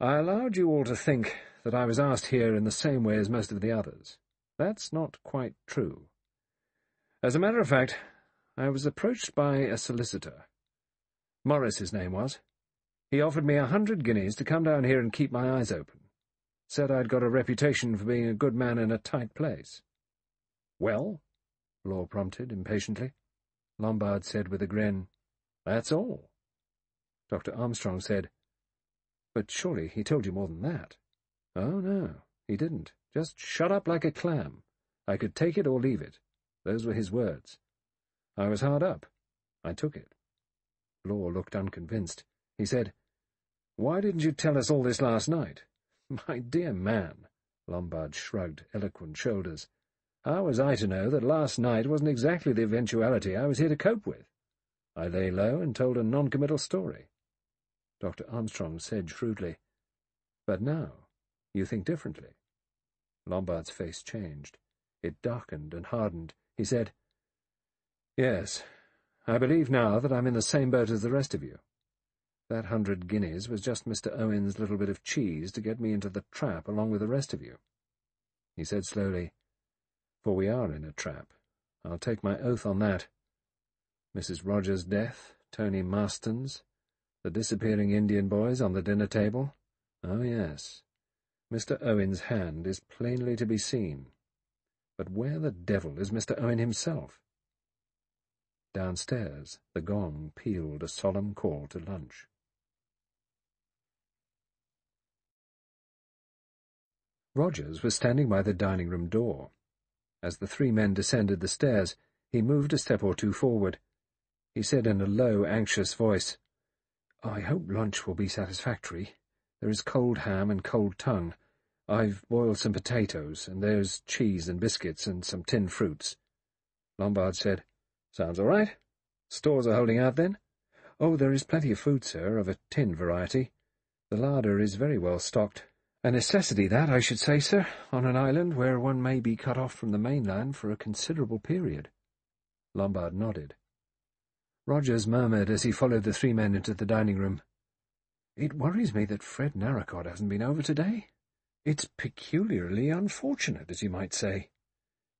Speaker 1: I allowed you all to think that I was asked here in the same way as most of the others. That's not quite true. As a matter of fact, I was approached by a solicitor. Morris, his name was. He offered me a hundred guineas to come down here and keep my eyes open. Said I'd got a reputation for being a good man in a tight place. Well? Blore prompted impatiently. Lombard said with a grin, That's all. Dr. Armstrong said, But surely he told you more than that. Oh, no, he didn't. Just shut up like a clam. I could take it or leave it. Those were his words. I was hard up. I took it. Blore looked unconvinced. He said, why didn't you tell us all this last night? <laughs> My dear man, Lombard shrugged eloquent shoulders. How was I to know that last night wasn't exactly the eventuality I was here to cope with? I lay low and told a non-committal story. Dr. Armstrong said shrewdly, But now you think differently. Lombard's face changed. It darkened and hardened. He said, Yes, I believe now that I'm in the same boat as the rest of you. That hundred guineas was just Mr. Owen's little bit of cheese to get me into the trap along with the rest of you. He said slowly, For we are in a trap. I'll take my oath on that. Mrs. Rogers' death, Tony Marston's, the disappearing Indian boys on the dinner table. Oh, yes. Mr. Owen's hand is plainly to be seen. But where the devil is Mr. Owen himself? Downstairs, the gong pealed a solemn call to lunch. Rogers was standing by the dining-room door. As the three men descended the stairs, he moved a step or two forward. He said in a low, anxious voice, I hope lunch will be satisfactory. There is cold ham and cold tongue. I've boiled some potatoes, and there's cheese and biscuits and some tinned fruits. Lombard said, Sounds all right. Stores are holding out, then? Oh, there is plenty of food, sir, of a tin variety. The larder is very well stocked, a necessity that, I should say, sir, on an island where one may be cut off from the mainland for a considerable period. Lombard nodded. Rogers murmured as he followed the three men into the dining-room. It worries me that Fred Narracott hasn't been over today. It's peculiarly unfortunate, as you might say.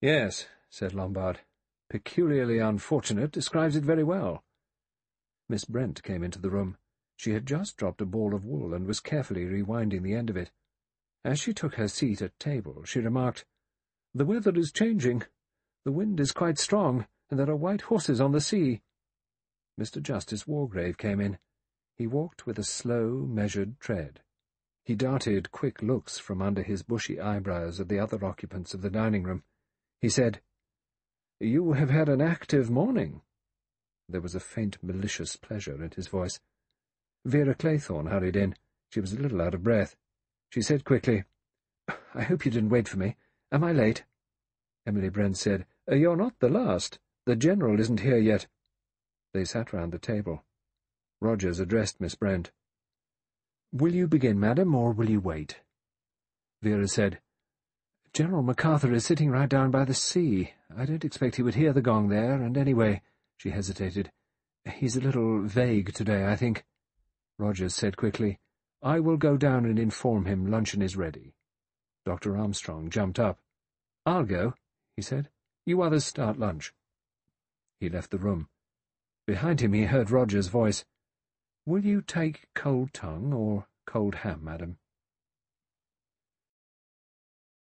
Speaker 1: Yes, said Lombard. Peculiarly unfortunate describes it very well. Miss Brent came into the room. She had just dropped a ball of wool and was carefully rewinding the end of it. As she took her seat at table, she remarked, The weather is changing. The wind is quite strong, and there are white horses on the sea. Mr. Justice Wargrave came in. He walked with a slow, measured tread. He darted quick looks from under his bushy eyebrows at the other occupants of the dining-room. He said, You have had an active morning. There was a faint malicious pleasure in his voice. Vera Claythorne hurried in. She was a little out of breath. She said quickly, I hope you didn't wait for me. Am I late? Emily Brent said, uh, You're not the last. The General isn't here yet. They sat round the table. Rogers addressed Miss Brent. Will you begin, madam, or will you wait? Vera said, General MacArthur is sitting right down by the sea. I don't expect he would hear the gong there, and anyway, she hesitated, he's a little vague today, I think. Rogers said quickly, I will go down and inform him luncheon is ready. Dr. Armstrong jumped up. I'll go, he said. You others start lunch. He left the room. Behind him he heard Roger's voice. Will you take cold tongue or cold ham, madam?